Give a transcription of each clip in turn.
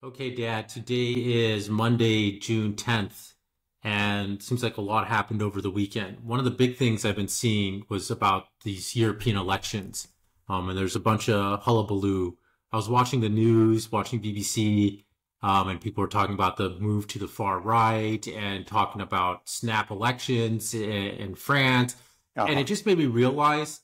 Okay, Dad, today is Monday, June 10th, and seems like a lot happened over the weekend. One of the big things I've been seeing was about these European elections. Um, and there's a bunch of hullabaloo. I was watching the news, watching BBC, um, and people were talking about the move to the far right and talking about snap elections in, in France. Uh-huh. And it just made me realize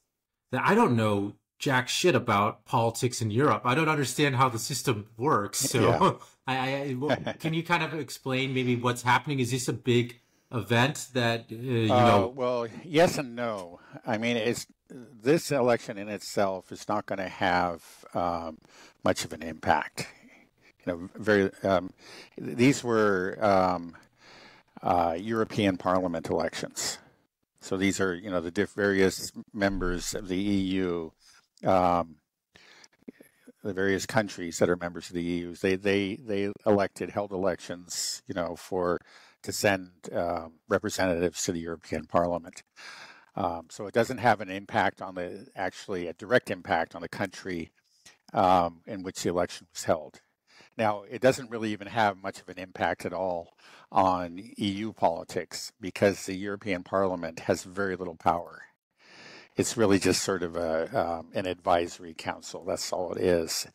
that I don't know jack shit about politics in Europe. I don't understand how the system works. So, yeah. I, I well, can you kind of explain maybe what's happening? Is this a big event that uh, you uh, know? Well, yes and no. I mean, it's this election in itself is not going to have um, much of an impact. You know, very. Um, these were um, uh, European Parliament elections. So these are, you know, the diff- various members of the EU um, the various countries that are members of the EU. They they they elected held elections, you know, for to send uh, representatives to the European Parliament. Um, so it doesn't have an impact on the actually a direct impact on the country um, in which the election was held. Now, it doesn't really even have much of an impact at all on EU politics because the European Parliament has very little power it's really just sort of a, um, an advisory council. That's all it is.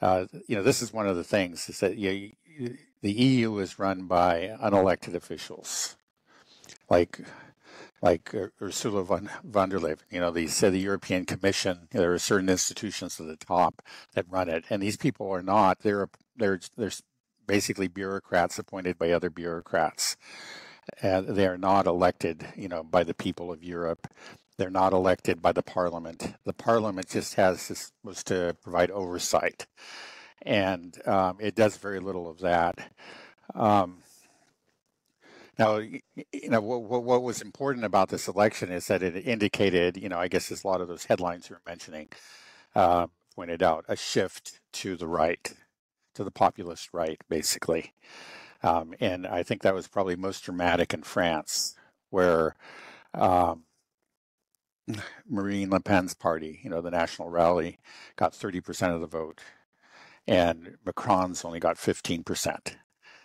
Uh, you know, this is one of the things is that you, you, the EU is run by unelected officials, like like Ursula von, von der Leyen. You know, the said the European Commission. There are certain institutions at the top that run it, and these people are not. They're they're they're basically bureaucrats appointed by other bureaucrats. And they are not elected, you know, by the people of Europe. They're not elected by the parliament. The parliament just has this, was to provide oversight, and um, it does very little of that. Um, now, you know what, what, was important about this election is that it indicated, you know, I guess as a lot of those headlines you're mentioning uh, pointed out, a shift to the right, to the populist right, basically. Um, and I think that was probably most dramatic in France, where um, Marine Le Pen's party, you know, the National Rally, got 30% of the vote, and Macron's only got 15%.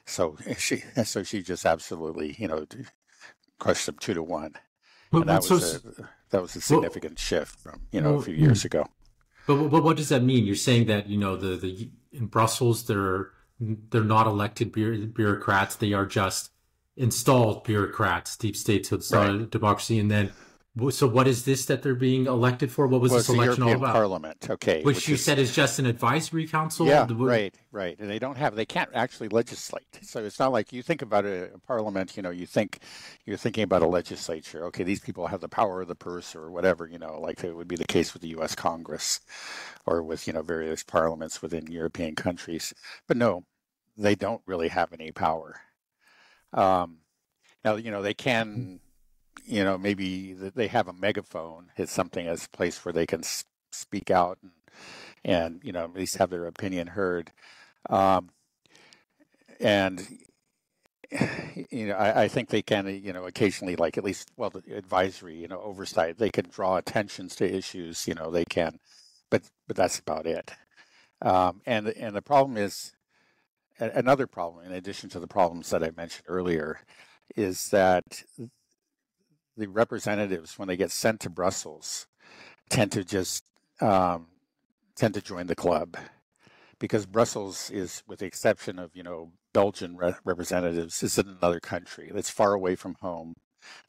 So she, so she just absolutely, you know, crushed them two to one. Well, and that was a, that was a significant well, shift from you know well, a few years hmm. ago. But, but what does that mean? You're saying that you know the the in Brussels they're they're not elected bureaucrats; they are just installed bureaucrats, deep state to right. democracy, and then so what is this that they're being elected for? What was well, this election all about? Parliament, okay. Which, which you is, said is just an advisory council. Yeah, right, right. And they don't have, they can't actually legislate. So it's not like you think about a, a, parliament. You know, you think you're thinking about a legislature. Okay, these people have the power of the purse or whatever. You know, like it would be the case with the U.S. Congress or with you know various parliaments within European countries. But no, they don't really have any power. Um, now, you know, they can you know, maybe they have a megaphone as something as a place where they can speak out and, and you know, at least have their opinion heard. Um, and you know, I, I, think they can, you know, occasionally, like at least, well, the advisory, you know, oversight. They can draw attentions to issues. You know, they can, but but that's about it. Um, and and the problem is another problem, in addition to the problems that I mentioned earlier, is that the representatives, when they get sent to Brussels, tend to just um, tend to join the club because Brussels is, with the exception of you know Belgian re- representatives, is in another country that's far away from home.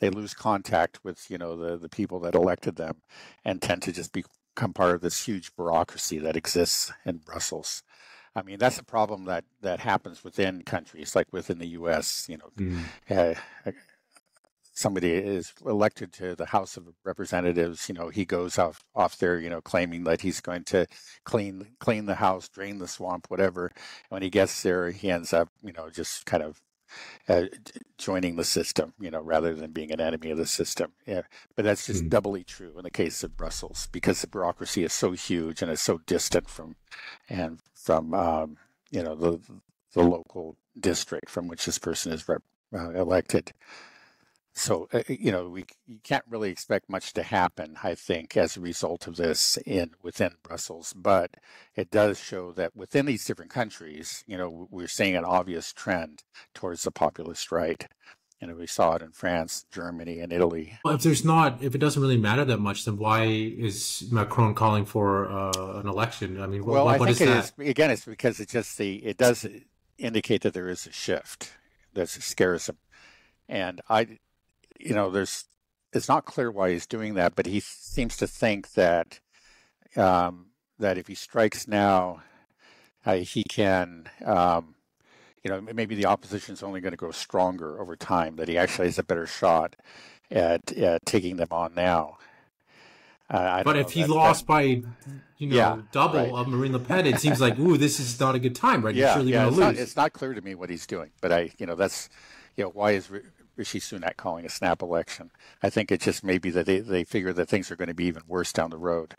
They lose contact with you know the the people that elected them, and tend to just become part of this huge bureaucracy that exists in Brussels. I mean, that's a problem that that happens within countries, like within the U.S. You know, mm. uh, somebody is elected to the House of Representatives, you know, he goes off off there, you know, claiming that he's going to clean clean the house, drain the swamp, whatever. And when he gets there, he ends up, you know, just kind of uh, joining the system, you know, rather than being an enemy of the system. Yeah, but that's just mm-hmm. doubly true in the case of Brussels because the bureaucracy is so huge and is so distant from and from um, you know the the local district from which this person is rep, uh, elected. So uh, you know we you can't really expect much to happen i think as a result of this in within brussels but it does show that within these different countries you know we're seeing an obvious trend towards the populist right. You know we saw it in france germany and italy. Well if there's not if it doesn't really matter that much then why is macron calling for uh, an election? I mean well what, i what think is it that? is again it's because it just the it does indicate that there is a shift that's scares him and i you know, there's it's not clear why he's doing that, but he seems to think that um, that if he strikes now, uh, he can, um, you know, maybe the opposition is only going to grow stronger over time. That he actually has a better shot at, at taking them on now. Uh, but if he that, lost that, by, you know, yeah, double right. of Marine Le Pen, it seems like, ooh, this is not a good time, right? Yeah, You're yeah, it's not, it's not clear to me what he's doing, but I, you know, that's, you know, why is Rishi Sunak calling a snap election. I think it's just maybe that they, they figure that things are going to be even worse down the road.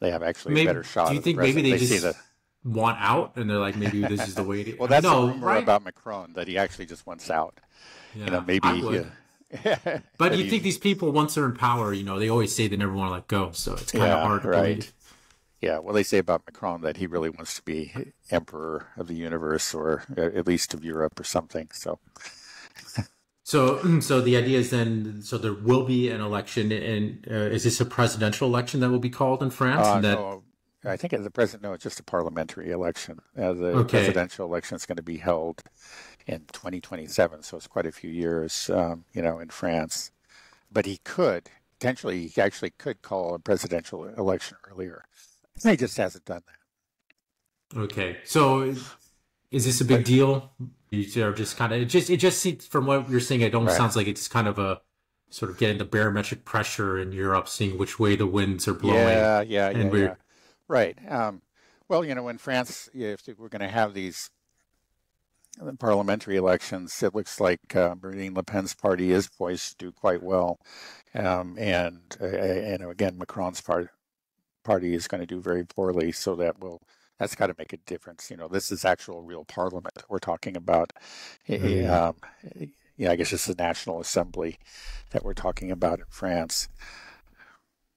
They have actually maybe, a better shot. Do you think maybe they, they just the, want out and they're like, maybe this is the way to? well, that's the rumor right? about Macron that he actually just wants out. Yeah, you know, maybe. Yeah. but you think these people, once they're in power, you know, they always say they never want to let go, so it's kind yeah, of hard to right. believe. Yeah, well, they say about Macron that he really wants to be emperor of the universe, or uh, at least of Europe, or something. So, so, so the idea is then, so there will be an election, and uh, is this a presidential election that will be called in France? Uh, that... No, I think the president. No, it's just a parliamentary election. Uh, the okay. presidential election is going to be held in 2027, so it's quite a few years, um, you know, in France. But he could potentially, he actually could call a presidential election earlier. He just hasn't done that. Okay, so is this a big deal? You are just kind of it just it just seems from what you're saying, it almost right. sounds like it's kind of a sort of getting the barometric pressure in Europe, seeing which way the winds are blowing. Yeah, yeah, yeah, yeah. Right. Um, well, you know, in France, if we're going to have these parliamentary elections, it looks like uh, Marine Le Pen's party is poised to do quite well, um, and uh, you know, again, Macron's part, party is going to do very poorly. So that will that's got to make a difference. You know, this is actual real parliament we're talking about. Um, yeah, I guess it's the National Assembly that we're talking about in France.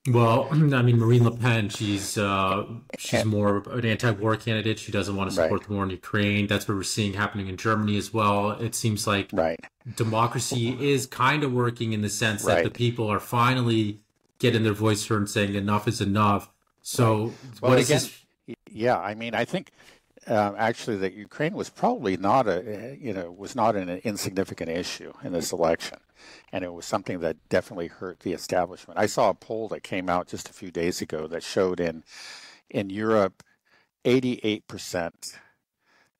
Well, I mean, Marine Le Pen, she's uh, she's more of an anti-war candidate. She doesn't want to support right. the war in Ukraine. That's what we're seeing happening in Germany as well. It seems like right. democracy is kind of working in the sense right. that the people are finally getting their voice heard and saying enough is enough. So, well, what again, is this? Yeah, I mean, I think uh, actually that Ukraine was probably not a you know was not an insignificant issue in this election, and it was something that definitely hurt the establishment. I saw a poll that came out just a few days ago that showed in in Europe, eighty eight percent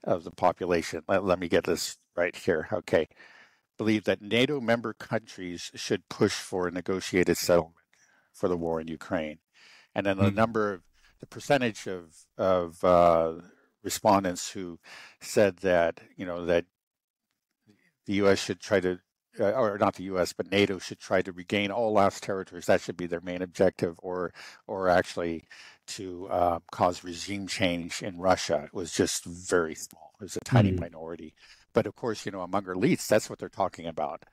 of the population. Let, let me get this right here. Okay, believe that NATO member countries should push for a negotiated settlement for the war in Ukraine, and then the mm-hmm. number of the percentage of of uh, respondents who said that you know that the U.S. should try to, uh, or not the U.S. but NATO should try to regain all lost territories. That should be their main objective, or or actually to uh, cause regime change in Russia. It was just very small. It was a tiny mm-hmm. minority. But of course, you know, among elites, that's what they're talking about.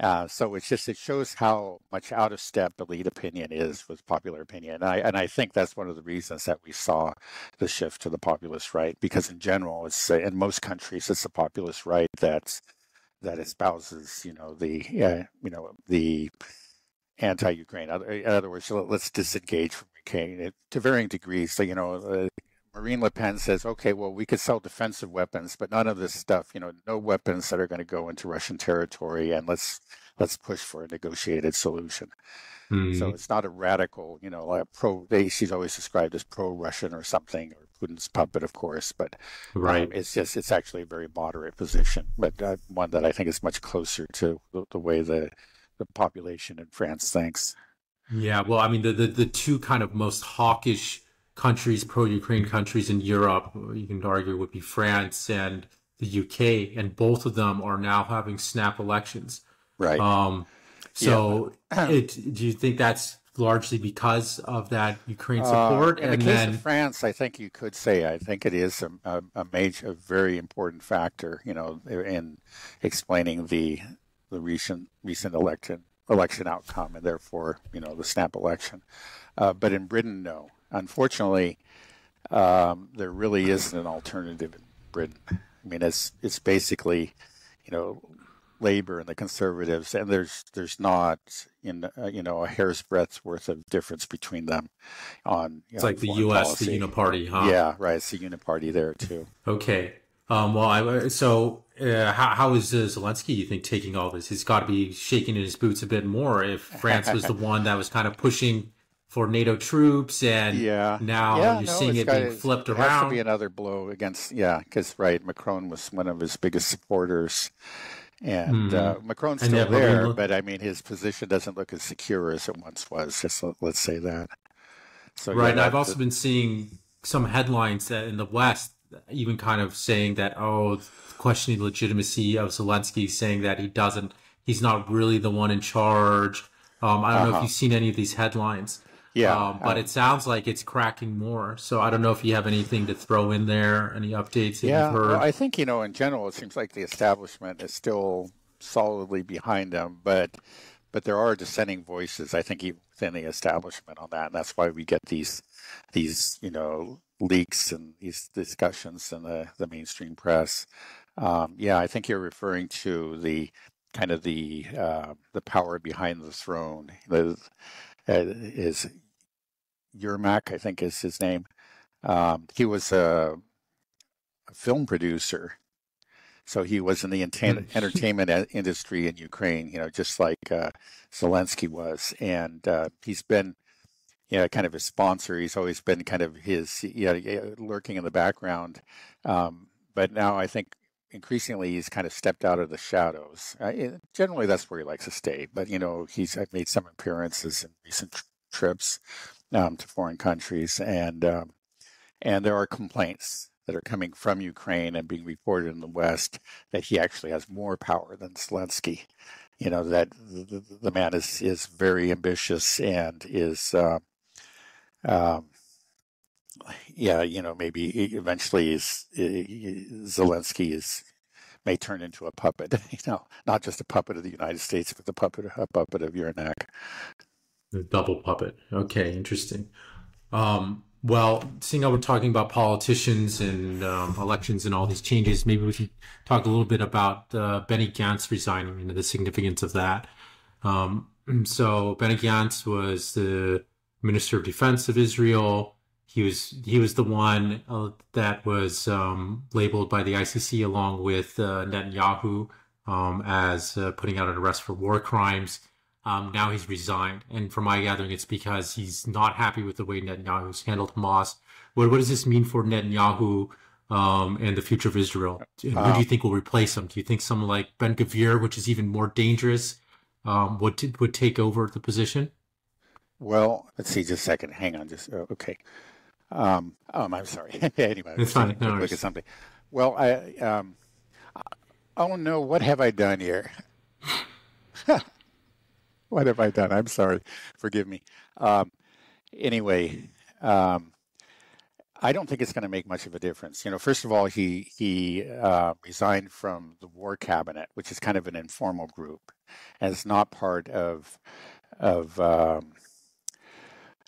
Uh, so it's just it shows how much out of step elite opinion is with popular opinion, and I and I think that's one of the reasons that we saw the shift to the populist right, because in general, it's in most countries it's the populist right that's that espouses you know the uh, you know the anti-Ukraine. In other words, let's disengage from Ukraine to varying degrees. So you know. Uh, Marine Le Pen says, okay, well, we could sell defensive weapons, but none of this stuff, you know, no weapons that are going to go into Russian territory, and let's let's push for a negotiated solution. Mm-hmm. So it's not a radical, you know, like pro. They, she's always described as pro-Russian or something, or Putin's puppet, of course. But um, right, um, it's just it's actually a very moderate position, but uh, one that I think is much closer to the, the way the the population in France thinks. Yeah, well, I mean, the, the, the two kind of most hawkish countries, pro-Ukraine countries in Europe, you can argue would be France and the UK, and both of them are now having snap elections. Right. Um, so, yeah. it, do you think that's largely because of that Ukraine uh, support? Uh, in and the case then... of France, I think you could say I think it is a, a, a major, a very important factor, you know, in explaining the the recent recent election election outcome, and therefore you know the snap election. Uh, but in Britain, no. Unfortunately, um, there really isn't an alternative in Britain. I mean, it's it's basically, you know, Labor and the Conservatives, and there's there's not in uh, you know a hair's breadth worth of difference between them on. It's like the U.S. Policy. the Uniparty, huh? Yeah, right. It's the Uniparty there too. Okay. Um, well, I, so uh, how, how is uh, Zelensky, you think, taking all this? He's got to be shaking in his boots a bit more if France was the one that was kind of pushing for NATO troops, and yeah. now yeah, you're no, seeing it being flipped it around. Has to be another blow against, yeah, because right, Macron was one of his biggest supporters, and mm-hmm. uh, Macron's still there, look- but I mean, his position doesn't look as secure as it once was. Just let's say that. So right, yeah, and I've also the, been seeing some headlines that in the West, even kind of saying that oh, questioning the legitimacy of Zelensky, saying that he doesn't, he's not really the one in charge. Um, I don't uh-huh. know if uh-huh. you've seen any of these headlines. Yeah. Um, but it sounds like it's cracking more. So I don't know if you have anything to throw in there, any updates that yeah, you've heard. Well, I think, you know, in general, it seems like the establishment is still solidly behind them, but but there are dissenting voices, I think, even within the establishment on that. And that's why we get these these, you know, leaks and these discussions in the, the mainstream press. Um, yeah, I think you're referring to the kind of the uh, the power behind the throne. The, is Yermak, I think is his name. Um, he was a, a, film producer, so he was in the entertainment industry in Ukraine. You know, just like uh, Zelensky was, and uh, he's been, you know, kind of a sponsor. He's always been kind of his, you know, lurking in the background. Um, but now I think increasingly he's kind of stepped out of the shadows. Uh, generally, that's where he likes to stay. But you know, he's made some appearances in recent tr- trips um, to foreign countries, and um, and there are complaints that are coming from Ukraine and being reported in the West that he actually has more power than Zelensky. You know that the, the man is is very ambitious and is. Uh, um, yeah, you know, maybe eventually is, Zelensky is may turn into a puppet. You know, not just a puppet of the United States, but the puppet a puppet of Yermak. The double puppet. Okay, interesting. Um, well, seeing how we're talking about politicians and um, elections and all these changes, maybe we can talk a little bit about uh, Benny Gantz resigning and the significance of that. Um, so Benny Gantz was the Minister of Defense of Israel he was he was the one uh, that was um, labeled by the ICC along with uh, Netanyahu um, as uh, putting out an arrest for war crimes. Um, now he's resigned, and from my gathering, it's because he's not happy with the way Netanyahu's handled Hamas. What what does this mean for Netanyahu um, and the future of Israel? And who do you think will replace him? Do you think someone like Ben Gvir, which is even more dangerous, um, would would take over the position? Well, let's see, just a second. Hang on, just uh, okay. Um, um, I'm sorry. anyway, it's fine. No look at something. Well, I um, oh no, what have I done here? what have I done? I'm sorry. Forgive me. Um, anyway, um, I don't think it's going to make much of a difference. You know, first of all, he he uh, resigned from the War Cabinet, which is kind of an informal group, and it's not part of of um,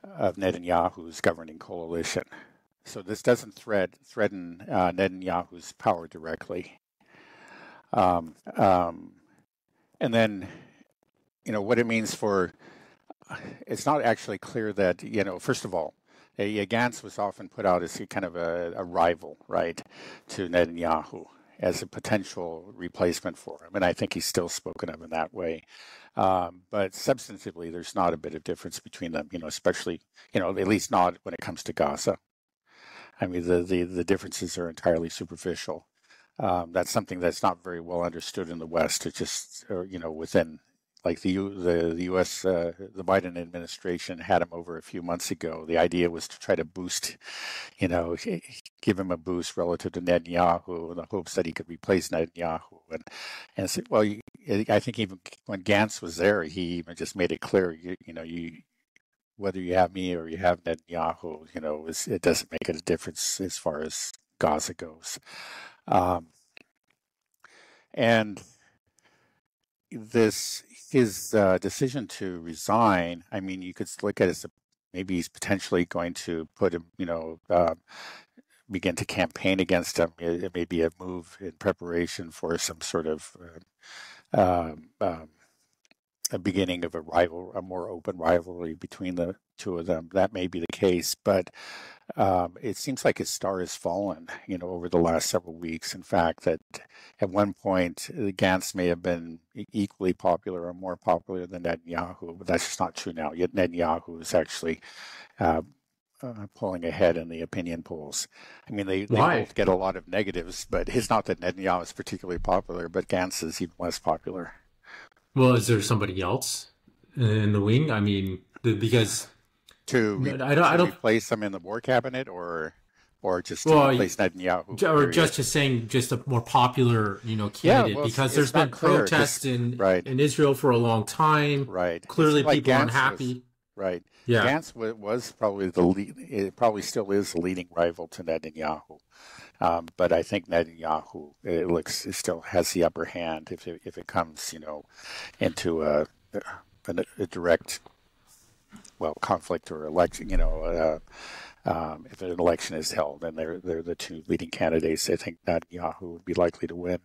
of Netanyahu's governing coalition. So this doesn't thread, threaten uh, Netanyahu's power directly. Um, um, and then, you know, what it means for, it's not actually clear that, you know, first of all, Gantz was often put out as kind of a, a rival, right, to Netanyahu as a potential replacement for him. And I think he's still spoken of in that way. Um, but substantively, there's not a bit of difference between them, you know, especially, you know, at least not when it comes to Gaza. I mean, the, the, the differences are entirely superficial. Um, that's something that's not very well understood in the West. It's just, or, you know, within like the the the U.S. Uh, the Biden administration had him over a few months ago. The idea was to try to boost, you know, give him a boost relative to Netanyahu in the hopes that he could replace Netanyahu. And and said, well, I think even when Gantz was there, he even just made it clear, you, you know, you whether you have me or you have Netanyahu, you know, it doesn't make a difference as far as Gaza goes. Um, and this his uh, decision to resign. I mean, you could look at it as a, maybe he's potentially going to put him, you know, uh, begin to campaign against him. It, it, may be a move in preparation for some sort of uh, um, a beginning of a rival, a more open rivalry between the two of them. That may be the case, but um, it seems like his star has fallen, you know, over the last several weeks. In fact, that at one point, uh, Gantz may have been equally popular or more popular than Netanyahu, but that's just not true now. Yet Netanyahu is actually uh, uh, pulling ahead in the opinion polls. I mean, they, they both get a lot of negatives, but it's not that Netanyahu is particularly popular, but Gantz is even less popular. Well, is there somebody else in the wing? I mean, because to re- I don't, I don't replace him in the war cabinet or or just well, replace Netanyahu, or just just saying just a more popular, you know, candidate yeah, well, because there's been protests in right. in Israel for a long time. Right. Clearly, like people Gantz aren't happy. Was, right. Yeah. Gantz was probably the lead. It probably still is the leading rival to Netanyahu. Um, but I think Netanyahu it looks it still has the upper hand if it, if it comes, you know, into a, a, a direct well conflict or election, you know. Uh, um, if an election is held and they're they're the two leading candidates, I think Netanyahu would be likely to win.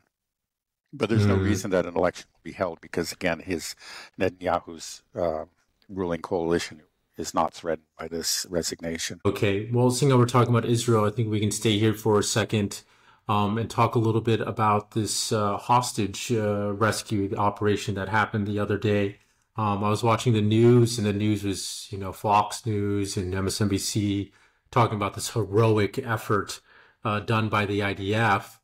But there's mm. no hmm. reason that an election will be held because again, his Netanyahu's uh, ruling coalition is not threatened by this resignation. Okay. Well, seeing how we're talking about Israel, I think we can stay here for a second um, and talk a little bit about this uh, hostage uh, rescue operation that happened the other day. Um, I was watching the news, and the news was, you know, Fox News and MSNBC talking about this heroic effort uh, done by the IDF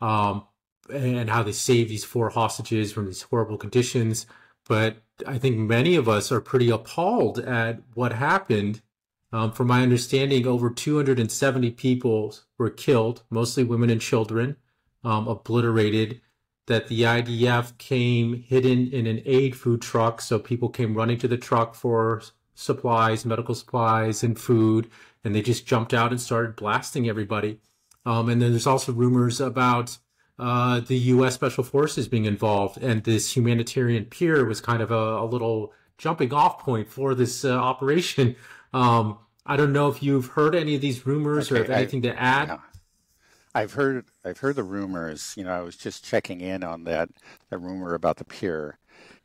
um, and how they saved these four hostages from these horrible conditions. But I think many of us are pretty appalled at what happened. Um, from my understanding, over 270 people were killed, mostly women and children, um, obliterated. That the IDF came hidden in an aid food truck, so people came running to the truck for supplies, medical supplies, and food, and they just jumped out and started blasting everybody. Um, and then there's also rumors about uh, the U.S. Special Forces being involved, and this humanitarian pier was kind of a, a little jumping off point for this uh, operation. Um, I don't know if you've heard any of these rumors okay, or have anything I, to add. I've heard I've heard the rumors. You know, I was just checking in on that the rumor about the pier,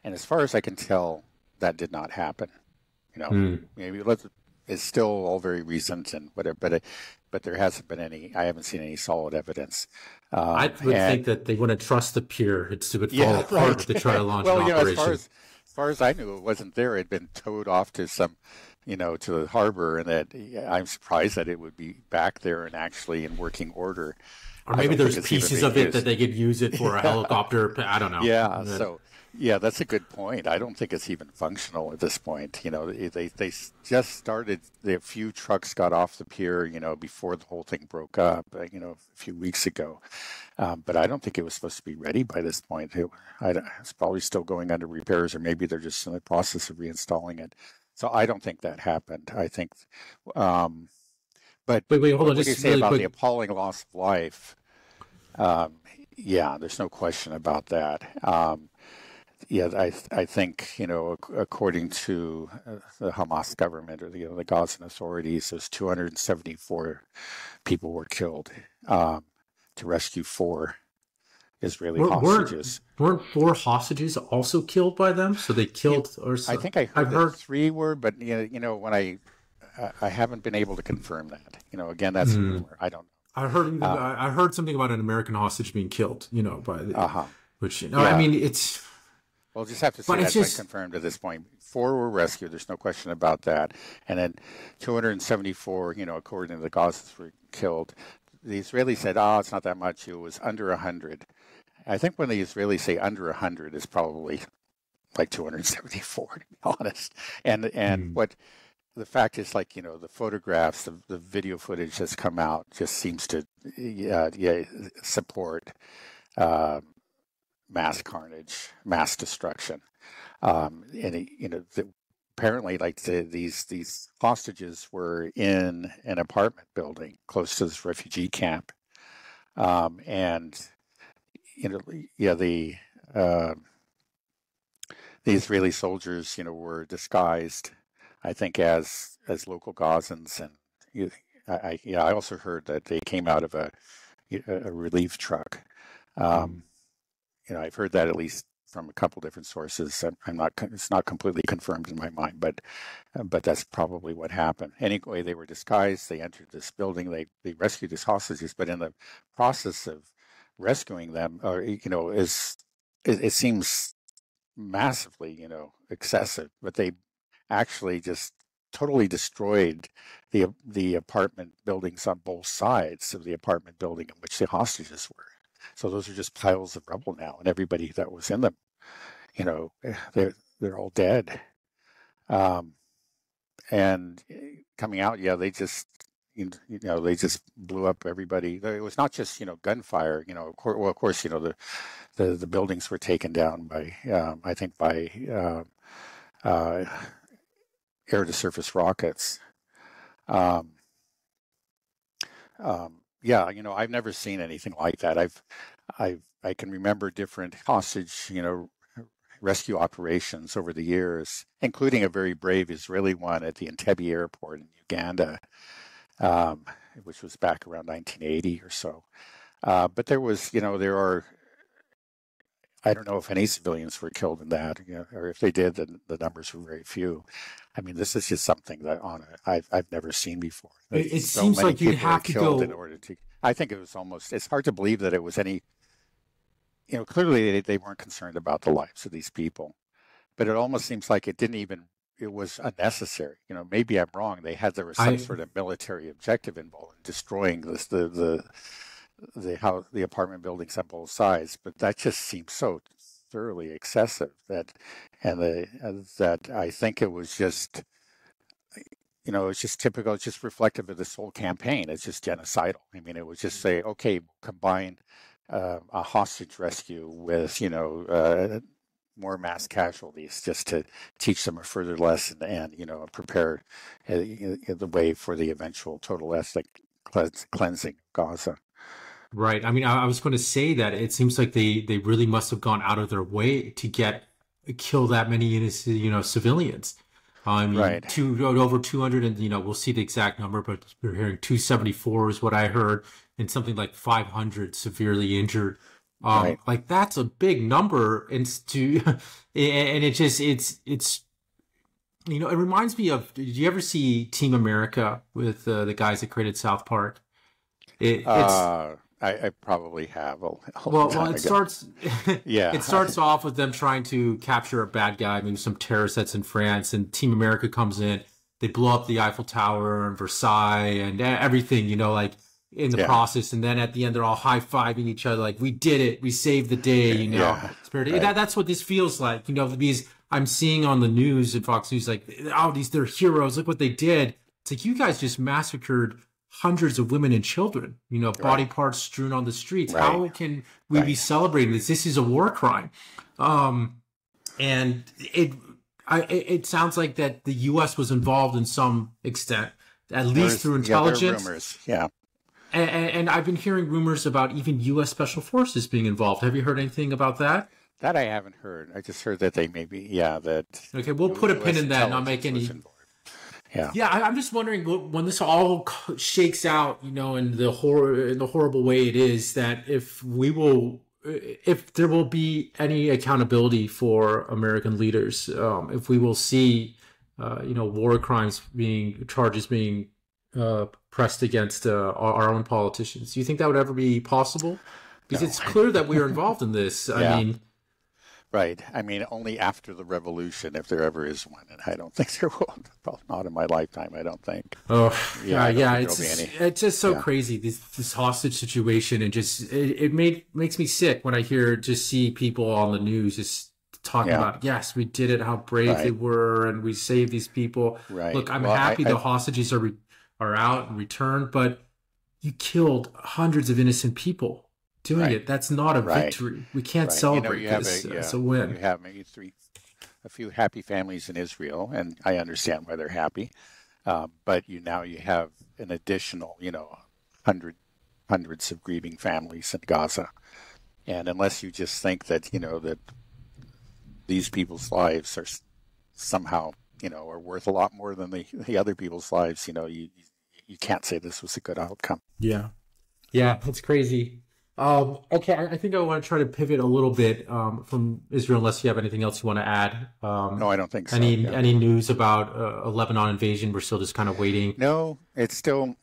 and as far as I can tell, that did not happen. You know, mm. maybe let's it's still all very recent and whatever, but it, but there hasn't been any. I haven't seen any solid evidence. Um, I would and, think that they wouldn't trust the pier. It's, it would fall yeah, apart right. if they try to launch well, an you know, operation. As far as, as far as I knew, it wasn't there. It had been towed off to some, you know, to the harbor, and that I'm surprised that it would be back there and actually in working order. Or maybe there's pieces of it that they could use it for a helicopter. I don't know. Yeah. So yeah, that's a good point. I don't think it's even functional at this point. You know, they they just started. A few trucks got off the pier. You know, before the whole thing broke up. Uh, you know, a few weeks ago. Um, but I don't think it was supposed to be ready by this point. It, I, it's probably still going under repairs, or maybe they're just in the process of reinstalling it. So I don't think that happened. I think, um, but wait, wait, hold on. What just you say really about quick. the appalling loss of life? Um, yeah, there's no question about that. Um, yeah, I I think you know according to uh, the Hamas government or the you know, the Gazan authorities, those 274 people were killed um, to rescue four Israeli were, hostages. Weren't, weren't, four hostages also killed by them? So they killed, or so, I think I heard, heard three were, but you know, when I I haven't been able to confirm that. You know, again, that's mm. rumor. I don't. I heard uh, I heard something about an American hostage being killed. You know, by the, uh-huh. which you know, yeah. I mean, it's We'll just have to say that's just... confirmed at this point. Four were rescued. There's no question about that. And then 274, you know, according to the Gazans, were killed. The Israelis said, "Oh, it's not that much. It was under 100." I think when the Israelis say under 100, is probably like 274, to be honest. And and mm. what the fact is, like you know, the photographs, the, the video footage that's come out just seems to yeah, yeah support. Um, mass carnage, mass destruction. Um, and you know, the, apparently, like the, these these hostages were in an apartment building close to this refugee camp, um, and you know, yeah, the uh, the Israeli soldiers, you know, were disguised, I think, as as local Gazans, and you, I, yeah, I also heard that they came out of a a relief truck. Um, mm. You know, I've heard that at least from a couple different sources. I'm not it's not completely confirmed in my mind, but but that's probably what happened. Anyway, they were disguised. They entered this building. They they rescued these hostages, but in the process of rescuing them, or you know, is it, it seems massively you know excessive. But they actually just totally destroyed the the apartment buildings on both sides of the apartment building in which the hostages were. So those are just piles of rubble now, and everybody that was in them, you know, eh, they're they're all dead. Um, and eh, coming out, yeah, they just you know they just blew up everybody. It was not just you know gunfire. You know, well, of course, you know the the, the buildings were taken down by um, I think by uh, uh, air to surface rockets. Um, um, yeah, you know, I've never seen anything like that. I've, I've, I can remember different hostage, you know, rescue operations over the years, including a very brave Israeli one at the Entebbe airport in Uganda, um, which was back around 1980 or so. Uh, but there was, you know, there are I don't know if any civilians were killed in that, you know, or if they did, then the numbers were very few. I mean, this is just something that on a, I've I've never seen before. It, it so seems like you have to go in order to. I think it was almost. It's hard to believe that it was any. You know, clearly they, they weren't concerned about the lives of these people, but it almost seems like it didn't even. It was unnecessary. You know, maybe I'm wrong. They had there was some I, sort of military objective involved in destroying this the the the how the apartment buildings on both sides, but that just seems so thoroughly excessive that and the that I think it was just you know it's just typical it's just reflective of this whole campaign it's just genocidal i mean it was just say okay combine uh, a hostage rescue with you know uh, more mass casualties just to teach them a further lesson and you know prepare uh, the way for the eventual total ethnic cleansing gaza Right. I mean, I, was going to say that it seems like they they really must have gone out of their way to get kill that many innocent, you know, civilians. I mean, right. two over 200, and you know, we'll see the exact number, but we're hearing 274 is what I heard, and something like 500 severely injured. Um, right. Like that's a big number, and to and it just it's it's you know it reminds me of. Did you ever see Team America with uh, the guys that created South Park? It, it's uh, I, I probably have. A, a well, well, it ago. starts. yeah, it starts off with them trying to capture a bad guy, maybe some terrorist that's in France, and Team America comes in. They blow up the Eiffel Tower and Versailles and everything, you know, like in the yeah. process. And then at the end, they're all high fiving each other, like, we did it, we saved the day, you know. Yeah, Spirit. Right. That, that's what this feels like, you know, because I'm seeing on the news and Fox News, like, oh, these, they're heroes, look what they did. It's like, you guys just massacred hundreds of women and children, you know, body parts strewn on the streets. Right. How can we right. be celebrating this? This is a war crime. Um, and it, I, it sounds like that the U.S. was involved in some extent, at least There's, through intelligence. Yeah. Yeah. And, and, I've been hearing rumors about even U.S. Special Forces being involved. Have you heard anything about that? That I haven't heard. I just heard that they maybe, yeah, that. Okay, we'll put a pin in that, and not make any yeah. Yeah, I, am just wondering when this all shakes out, you know, in the horror, in the horrible way it is, that if we will, if there will be any accountability for American leaders, um, if we will see, uh, you know, war crimes being charges being uh, pressed against uh, our, own politicians. Do you think that would ever be possible? Because no. it's clear that we are involved in this. yeah. I mean Right. I mean, only after the revolution, if there ever is one, and I don't think there will. Not in my lifetime, I don't think. Oh, yeah, yeah. It's just, it's just so yeah. crazy this this hostage situation, and just it, it made makes me sick when I hear just see people on the news just talking yeah. about yes, we did it, how brave right. they were, and we saved these people. Right. Look, I'm well, happy I, the I, hostages are re- are out and returned, but you killed hundreds of innocent people doing right. it. That's not a right. victory. We can't right. celebrate you know, you this a, yeah, as a win. You have maybe three, a few happy families in Israel, and I understand why they're happy. Um, but you now you have an additional, you know, hundred hundreds of grieving families in Gaza, and unless you just think that you know that these people's lives are somehow, you know, are worth a lot more than the, the other people's lives, you know, you you can't say this was a good outcome. Yeah, yeah, it's crazy. Um, okay, I, I, think I want to try to pivot a little bit um, from Israel, unless you have anything else you want to add. Um, no, I don't think so. Any yeah. any news about uh, a Lebanon invasion? We're still just kind of waiting. No, it's still.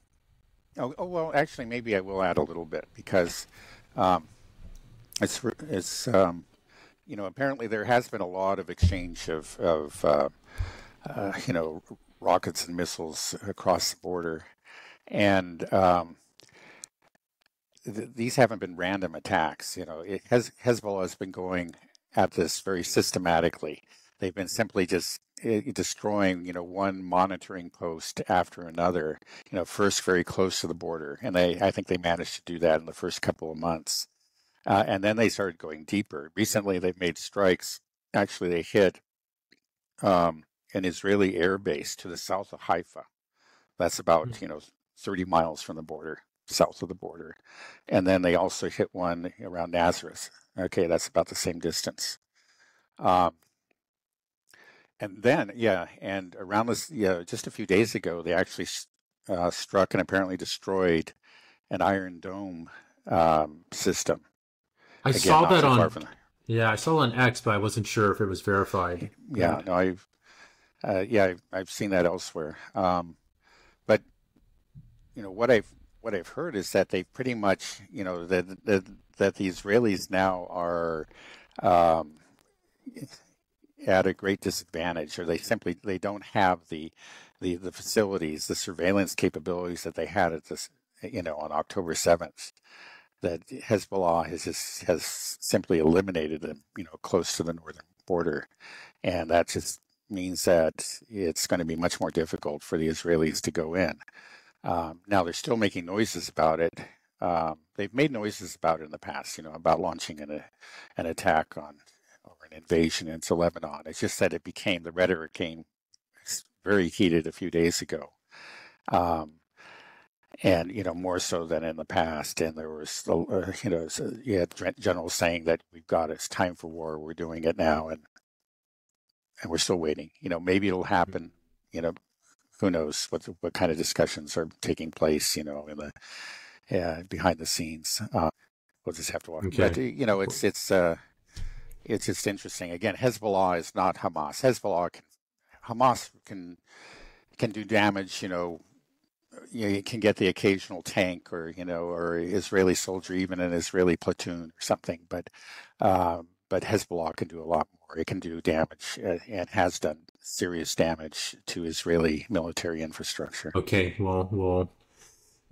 Oh, oh well, actually, maybe I will add a little bit because um, it's it's um, you know apparently there has been a lot of exchange of of uh, uh, you know rockets and missiles across the border, and um, th- these haven't been random attacks. You know, it has, Hezbollah has been going at this very systematically. They've been simply just uh, destroying, you know, one monitoring post after another. You know, first very close to the border, and they, I think, they managed to do that in the first couple of months, uh, and then they started going deeper. Recently, they've made strikes. Actually, they hit um, an Israeli air base to the south of Haifa. That's about, mm-hmm. you know, 30 miles from the border south of the border. And then they also hit one around Nazareth. Okay, that's about the same distance. Um, and then, yeah, and around this, yeah, just a few days ago, they actually uh, struck and apparently destroyed an Iron Dome um, system. I Again, saw that on. Yeah, I saw on X, but I wasn't sure if it was verified. Yeah, no, I've, uh, yeah, I've, I've, seen that elsewhere. Um, but you know what I've what I've heard is that they pretty much, you know, that that, that the Israelis now are um, at a great disadvantage, or they simply they don't have the the the facilities, the surveillance capabilities that they had at this, you know, on October seventh. That Hezbollah has has simply eliminated them, you know, close to the northern border, and that just means that it's going to be much more difficult for the Israelis to go in. Um, now they're still making noises about it. Um, they've made noises about it in the past, you know, about launching an, an attack on or an invasion into Lebanon. It's just that it became the rhetoric came very heated a few days ago, um, and you know more so than in the past. And there was, uh, you know, you had generals saying that we've got it's time for war. We're doing it now, and and we're still waiting. You know, maybe it'll happen. You know, who knows what what kind of discussions are taking place, you know, in the yeah, behind the scenes. Uh, we'll just have to watch. Okay. But you know, it's it's uh, it's just interesting. Again, Hezbollah is not Hamas. Hezbollah can Hamas can can do damage. You know, you can get the occasional tank or you know or Israeli soldier, even an Israeli platoon or something. But um, but Hezbollah can do a lot more. It can do damage uh, and has done serious damage to Israeli military infrastructure. Okay, well, well,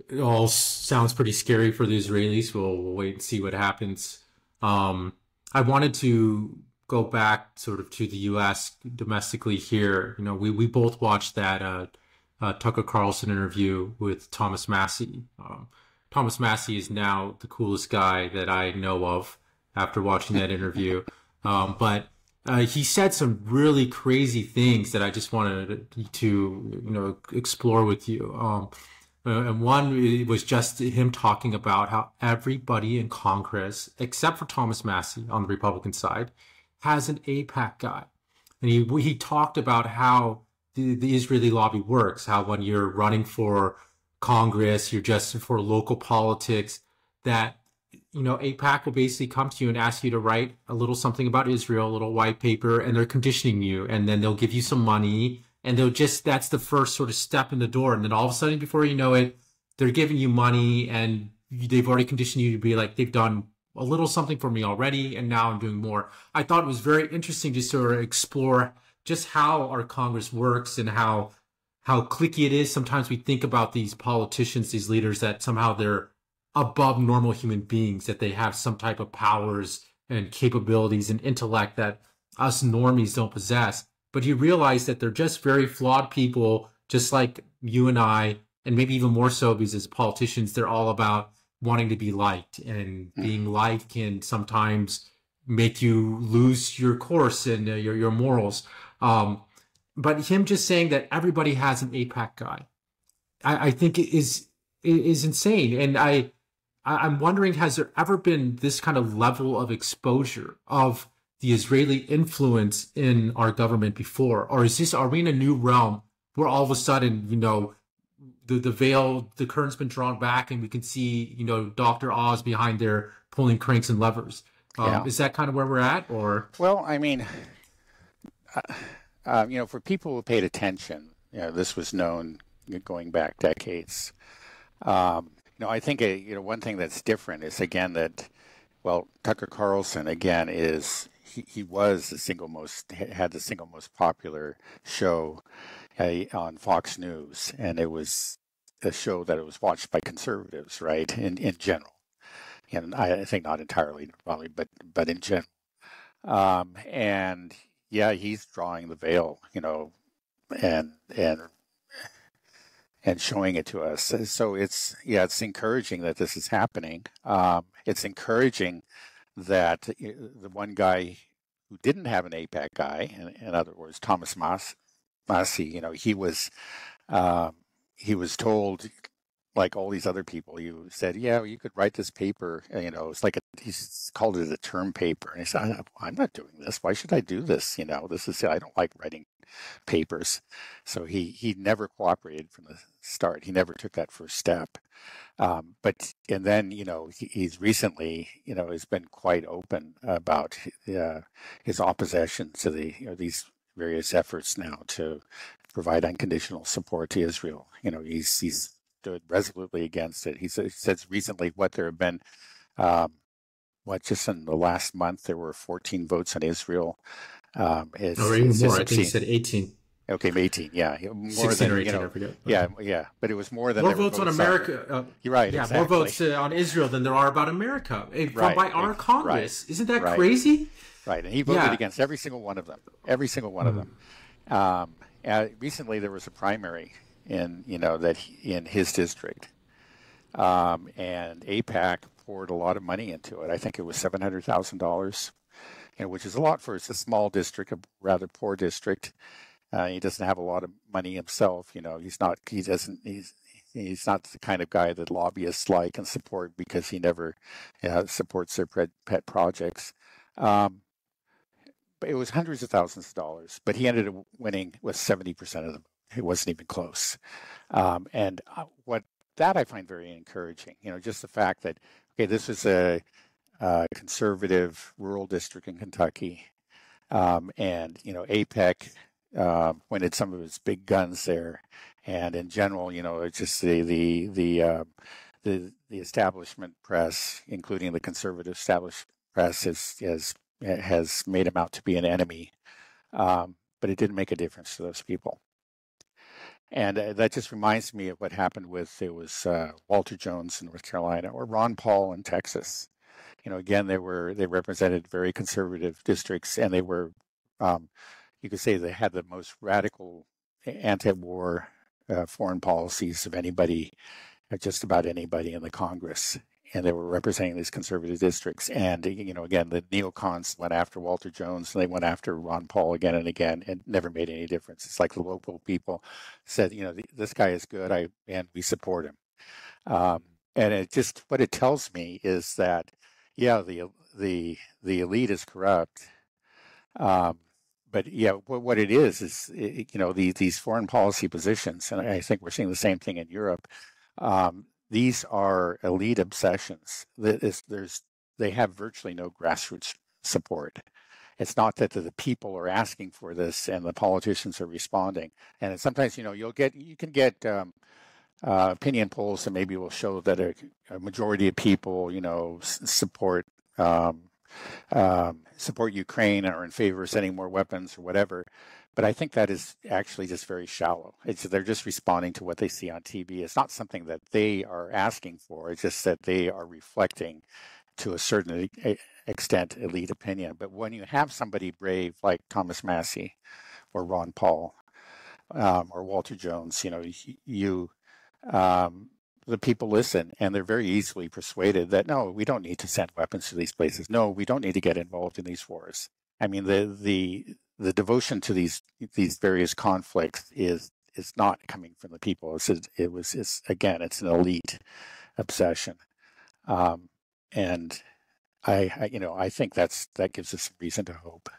it all sounds pretty scary for the Israelis. We'll, we'll wait and see what happens. Um, I wanted to go back sort of to the U.S. domestically here. You know, we, we both watched that uh, uh, Tucker Carlson interview with Thomas Massie. Um, Thomas Massie is now the coolest guy that I know of after watching that interview. Um, but uh, he said some really crazy things that I just wanted to, you know, explore with you. Um, uh, and one was just him talking about how everybody in Congress, except for Thomas Massie on the Republican side, has an AIPAC guy. And he, he talked about how the, the Israeli lobby works, how when you're running for Congress, you're just for local politics, that you know, AIPAC will basically come to you and ask you to write a little something about Israel, a little white paper, and they're conditioning you. And then they'll give you some money and they'll just, that's the first sort of step in the door. And then all of a sudden, before you know it, they're giving you money and they've already conditioned you to be like, they've done a little something for me already. And now I'm doing more. I thought it was very interesting to sort of explore just how our Congress works and how, how clicky it is. Sometimes we think about these politicians, these leaders that somehow they're above normal human beings, that they have some type of powers and capabilities and intellect that us normies don't possess. But you realize that they're just very flawed people, just like you and I, and maybe even more so because as politicians, they're all about wanting to be liked, and hmm. being liked can sometimes make you lose your course and uh, your your morals. Um, but him just saying that everybody has an AIPAC guy, I, I think is is insane, and I I'm wondering, has there ever been this kind of level of exposure of the Israeli influence in our government before, or is this are we in a new realm where all of a sudden, you know, the the veil, the curtain's been drawn back, and we can see, you know, Doctor Oz behind there pulling cranks and levers. Um, yeah. Is that kind of where we're at, or? Well, I mean, uh, uh, you know, for people who paid attention, you know, this was known going back decades. Um, know, I think uh, you know one thing that's different is again that, well, Tucker Carlson again is he, he was the single most had the single most popular show uh, on Fox News, and it was a show that it was watched by conservatives, right? In in general, and I think not entirely, probably, but but in general. Um, and yeah, he's drawing the veil, you know, and and and showing it to us. So it's yeah, it's encouraging that this is happening. Um, it's encouraging that the one guy who didn't have an AIPAC guy, in, in other words, Thomas Mas, Massie, you know, he was um, he was told like all these other people, you said, yeah, you could write this paper. You know, it's like a, he's called it a term paper, and he said, I'm not doing this. Why should I do this? You know, this is I don't like writing papers. So he he never cooperated from the start. He never took that first step. Um, but and then you know he, he's recently you know has been quite open about uh, his opposition to the you know, these various efforts now to provide unconditional support to Israel. You know he's he's stood resolutely against it. He says, recently what there have been. Um, what just in the last month there were 14 votes on Israel. Um, is, or even more. I think he said 18. Okay, 18. Yeah, more 16 than, or 18. You know, I forget. Yeah, yeah, but it was more than more votes, on America. Uh, You're right. Yeah, exactly. more votes uh, on Israel than there are about America eh, from right, by our Congress. Right, Isn't that right, crazy? Right, and he voted yeah. against every single one of them. Every single one mm. of them. Um, uh, recently, there was a primary in you know that he, in his district, um, and AIPAC poured a lot of money into it. I think it was seven hundred thousand dollars, which is a lot for it's a small district, a rather poor district. Uh, he doesn't have a lot of money himself. You know, he's not. He doesn't. He's he's not the kind of guy that lobbyists like and support because he never uh, supports their pet, projects. Um, but it was hundreds of thousands of dollars, but he ended up winning with 70% of them. It wasn't even close. Um, and uh, what that I find very encouraging, you know, just the fact that, okay, this is a, a conservative rural district in Kentucky. Um, and, you know, AIPAC uh, pointed some of its big guns there. And in general, you know, just the the the uh, the, the establishment press, including the conservative establishment press, has has has made him out to be an enemy. Um, but it didn't make a difference to those people. And uh, that just reminds me of what happened with it was uh, Walter Jones in North Carolina or Ron Paul in Texas. You know, again, they were they represented very conservative districts, and they were um, you could say they had the most radical anti-war uh, foreign policies of anybody, uh, just about anybody in the Congress. And they were representing these conservative districts. And, you know, again, the neocons went after Walter Jones and they went after Ron Paul again and again and never made any difference. It's like the local people said, you know, this guy is good I, and we support him. Um, and it just, what it tells me is that, yeah, the, the, the elite is corrupt. Um, but yeah, what, what it is is you know these these foreign policy positions, and I think we're seeing the same thing in Europe. Um, these are elite obsessions. There's, there's they have virtually no grassroots support. It's not that the people are asking for this and the politicians are responding. And sometimes you know you'll get you can get um, uh, opinion polls that maybe will show that a, a majority of people you know s- support um, um, support Ukraine or in favor of sending more weapons or whatever. But I think that is actually just very shallow. It's they're just responding to what they see on TV. It's not something that they are asking for. It's just that they are reflecting to a certain extent elite opinion. But when you have somebody brave like Thomas Massie or Ron Paul um, or Walter Jones, you know, you um, the people listen and they're very easily persuaded that no, we don't need to send weapons to these places. No, we don't need to get involved in these wars. I mean, the the the devotion to these these various conflicts is is not coming from the people. It's, it was it's again, it's an elite obsession, um, and I, I, you know, I think that's that gives us reason to hope.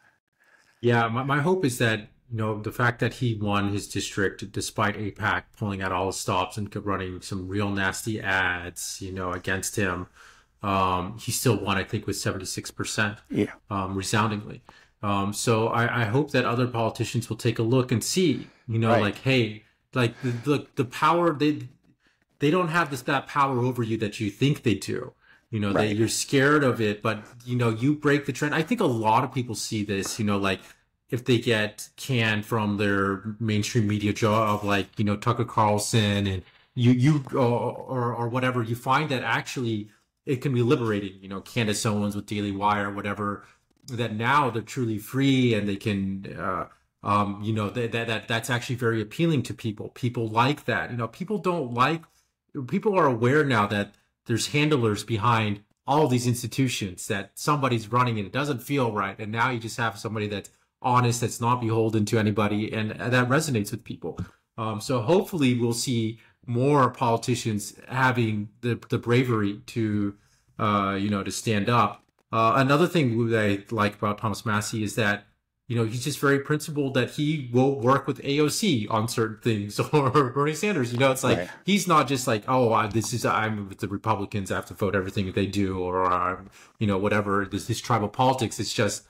Yeah, my, my hope is that you know the fact that he won his district despite AIPAC pulling out all the stops and running some real nasty ads, you know, against him. Um, he still won, I think, with seventy six percent, yeah, um, resoundingly. Um, so I, I hope that other politicians will take a look and see, you know, Right. like, hey, like the, the the power they they don't have this that power over you that you think they do. You know, Right. that you're scared of it, but you know, you break the trend. I think a lot of people see this, you know, like if they get canned from their mainstream media job, like, you know, Tucker Carlson and you, you, or, or, or whatever, you find that actually it can be liberating, you know, Candace Owens with Daily Wire, whatever, that now they're truly free and they can, uh, um, you know, that, that, that, that's actually very appealing to people. People like that. You know, people don't like, people are aware now that there's handlers behind all these institutions that somebody's running it. It doesn't feel right. And now you just have somebody that's honest, that's not beholden to anybody, and that resonates with people. Um, so hopefully we'll see more politicians having the, the bravery to, uh, you know, to stand up. Uh, another thing that I like about Thomas Massie is that, you know, he's just very principled that he will work with AOC on certain things or Bernie Sanders. You know, it's like Right. he's not just like, oh, I, this is I'm with the Republicans. I have to vote everything that they do, or I'm, you know, whatever. This this tribal politics. It's just,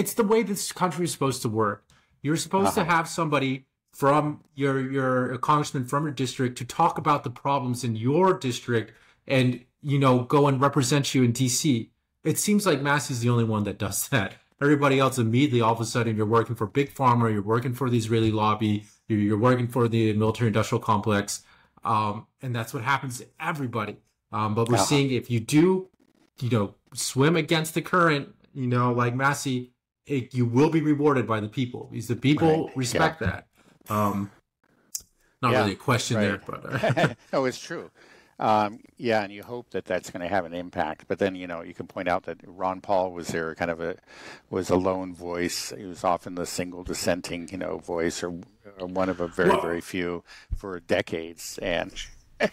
it's the way this country is supposed to work. You're supposed to Uh-huh. have somebody from your your congressman from your district to talk about the problems in your district and you know go and represent you in DC. It seems like Massie's the only one that does that. Everybody else immediately, all of a sudden, you're working for Big Pharma, you're working for the Israeli lobby, you're, you're working for the military-industrial complex, um, and that's what happens to everybody. Um, but we're Uh-huh. seeing if you do, you know, swim against the current, you know, like Massie, it, you will be rewarded by the people because the people Right, respect that. Um, not Yeah, really a question there, but uh, no, it's true. Um, yeah, and you hope that that's going to have an impact. But then, you know, you can point out that Ron Paul was there, kind of a was a lone voice. He was often the single dissenting, you know, voice, or, or one of a very, Well- very few for decades. And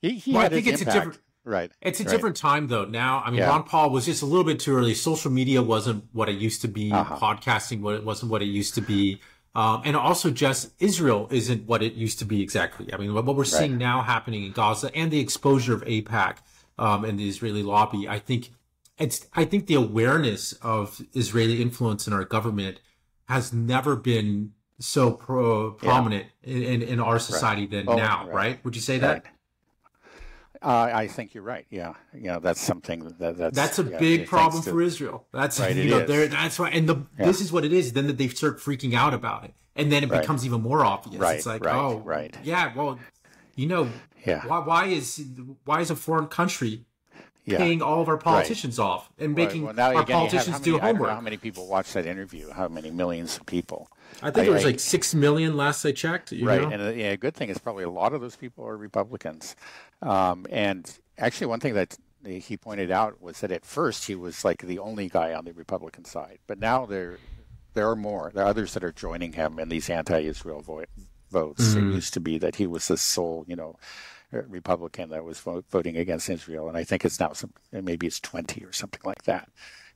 he, he Well, I think it's a different- right. It's a right. different time though. Now, I mean, Yeah. Ron Paul was just a little bit too early. Social media wasn't what it used to be. Uh-huh. Podcasting what it wasn't what it used to be. Um, and also just Israel isn't what it used to be exactly. I mean, what, what we're seeing now happening in Gaza and the exposure of AIPAC, um, and the Israeli lobby, I think it's, I think the awareness of Israeli influence in our government has never been so pro, prominent in, in, in our society than Oh, now, right. right. Would you say that? Right. Uh, I think you're right. Yeah, you know that's something that that's That's a yeah, big problem for Israel. That's Right, you know, that's why, and the this is what it is. Then that they start freaking out about it, and then it Right. becomes even more obvious. Right, it's like, right, oh, right. yeah, well, you know, Yeah. why, why is why is a foreign country Yeah. paying all of our politicians off and Right. making Well, now our again, politicians do many, I don't know homework? how many people watched that interview? How many millions of people? I think I- it was I- like six million last I checked. You right. know? And uh, yeah, a good thing is probably a lot of those people are Republicans. Um, and actually, one thing that he pointed out was that at first he was like the only guy on the Republican side, but now there there are more. There are others that are joining him in these anti-Israel vo- votes. It used to be that he was the sole, you know. Republican that was vo- voting against Israel, and I think it's now some maybe it's twenty or something like that,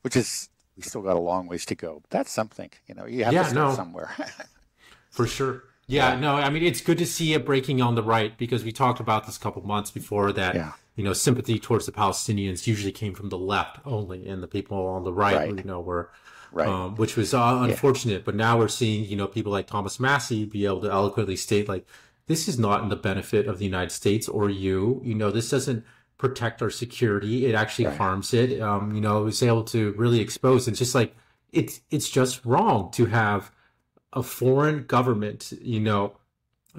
which is we still got a long ways to go. But that's something, you know. You have Yeah, to start no. somewhere. For sure. Yeah, no, I mean it's good to see it breaking on the right because we talked about this a couple months before that Yeah. you know sympathy towards the Palestinians usually came from the left only, and the people on the right, Right. you know, were Right. um, which was uh, unfortunate. But now we're seeing you know people like Thomas Massie be able to eloquently state like this is not in the benefit of the United States or you. You know, this doesn't protect our security. It actually Right. harms it. Um, you know, it's able to really expose. It's just like it's it's just wrong to have a foreign government, you know,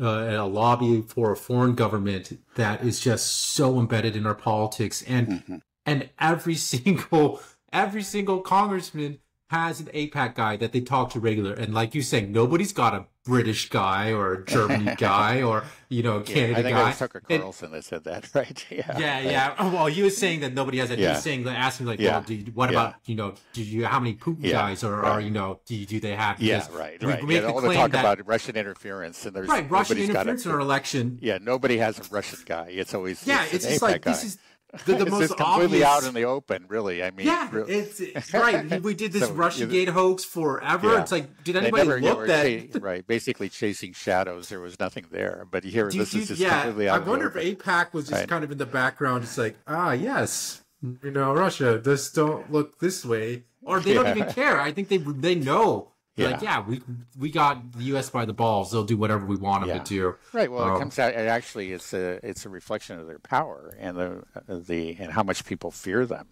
uh, a lobby for a foreign government that is just so embedded in our politics, and Mhm. and every single every single congressman has an AIPAC guy that they talk to regular, and like you saying, nobody's got a British guy or a German guy or you know a Yeah, Canada I think guy. it was Tucker And- Carlson that said that, right? Yeah. yeah, yeah. Oh, well, he was saying that nobody has it. Yeah. was saying, that asking like, Yeah. well, do you, what Yeah. about you know, do you how many Putin Yeah, guys are, are right. you know, do you, do they have? Yeah, right, right. make Yeah, the all the talk that- about Russian interference, and there's right Russian interference a, in our election. Yeah, nobody has a Russian guy. It's always Yeah, it's, it's just AIPAC like guy. this is the, the most completely obvious. out in the open, really. I mean, yeah, really. it's, right. We did this So, RussiaGate hoax forever. Yeah. It's like, did anybody never look were that? right, basically chasing shadows. There was nothing there, but here Do this do is just yeah, completely I out. the wonder if. AIPAC was just Right. kind of in the background, It's like, ah, yes, you know, Russia, just don't look this way, or they don't even care. I think they they know. They're Like, Yeah. yeah, we we got the U.S. by the balls. They'll do whatever we want them Yeah. to do. Right. Well, Um, it comes out. It actually, it's a it's a reflection of their power and the the and how much people fear them.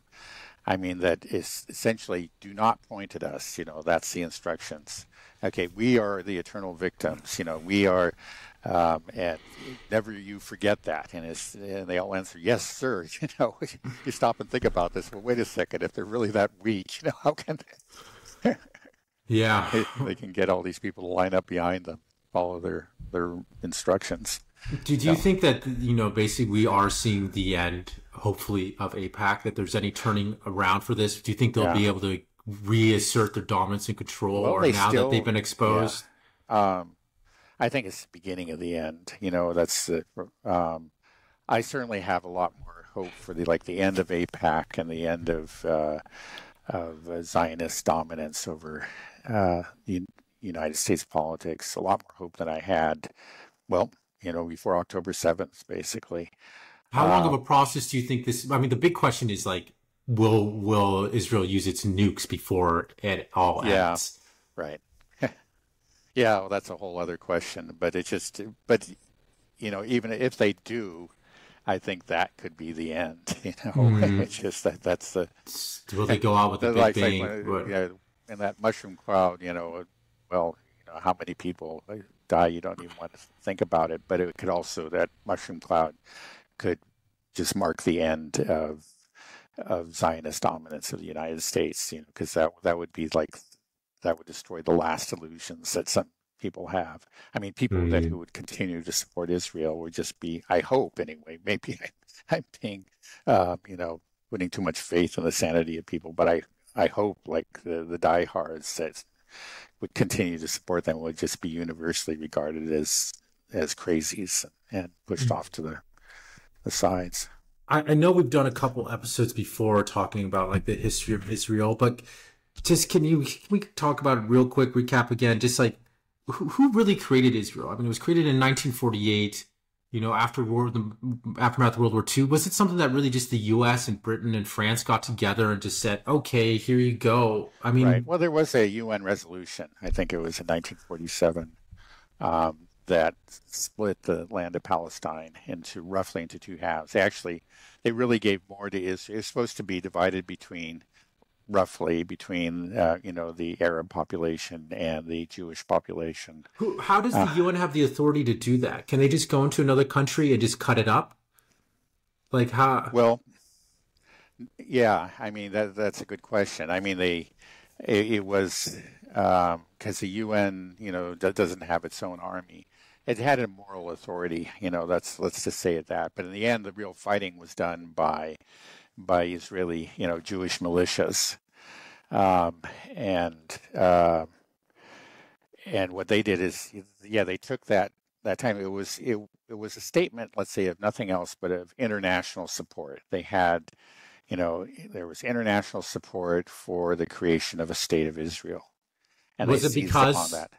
I mean, that is essentially do not point at us. You know, that's the instructions. Okay, we are the eternal victims. You know, we are, um, and never you forget that. And it's and they all answer, yes, sir. You know, you stop and think about this. Well, wait a second. If they're really that weak, you know, how can Yeah. they, they can get all these people to line up behind them, follow their their instructions? Do, do you think that you know basically we are seeing the end, hopefully, of AIPAC? That there's any turning around for this? Do you think they'll Yeah. be able to reassert their dominance and control, Well, or now still- that they've been exposed? Um, I think it's the beginning of the end. You know, that's the. Um, I certainly have a lot more hope for the like the end of AIPAC and the end of uh, of uh, Zionist dominance over uh, the United States politics. A lot more hope than I had. Well, you know, before October seventh, basically. How long of Um, a process do you think this? I mean, the big question is like, will will Israel use its nukes before it all Yeah. ends? Right. yeah, well, that's a whole other question. But it's just, but you know, even if they do, I think that could be the end. You know, Mhm. it's just that that's the Will they go out with a the- big like, like bang? when- What- yeah, in that mushroom cloud. You know, well, you know, how many people die? You don't even want to think about it. But it could also that mushroom cloud could just mark the end of of Zionist dominance of the United States. You know, because that that would be like that would destroy the last illusions that some people have. I mean, people that Mhm. who would continue to support Israel would just be, I hope anyway, maybe I, I'm being, um, you know, putting too much faith in the sanity of people, but I, I hope like the, the diehards that would continue to support them would just be universally regarded as, as crazies and pushed Mhm. off to the, the sides. I, I know we've done a couple episodes before talking about like the history of Israel, but just can you can we talk about it real quick? Recap again, just like who, who really created Israel? I mean, it was created in 1948. You know, after World the aftermath of World War II, was it something that really just the U.S. and Britain and France got together and just said, "Okay, here you go"? I mean, Right. Well, there was a UN resolution. I think it was in 1947 um, that split the land of Palestine into roughly into two halves. Actually, they really gave more to Israel. It's supposed to be divided between roughly between uh, you know the Arab population and the Jewish population. who, how does the Ah. UN have the authority to do that? Can they just go into another country and just cut it up? Like how? Well, yeah, I mean that that's a good question. I mean they it, it was because the UN you know do, doesn't have its own army. It had a moral authority, you know. That's let's just say it that. But in the end, the real fighting was done by by Israeli, you know, Jewish militias, um, and uh, and what they did is, yeah, they took that that time. It was it it was a statement, let's say, of nothing else but of international support. They had, you know, there was international support for the creation of a state of Israel, and Was it because that.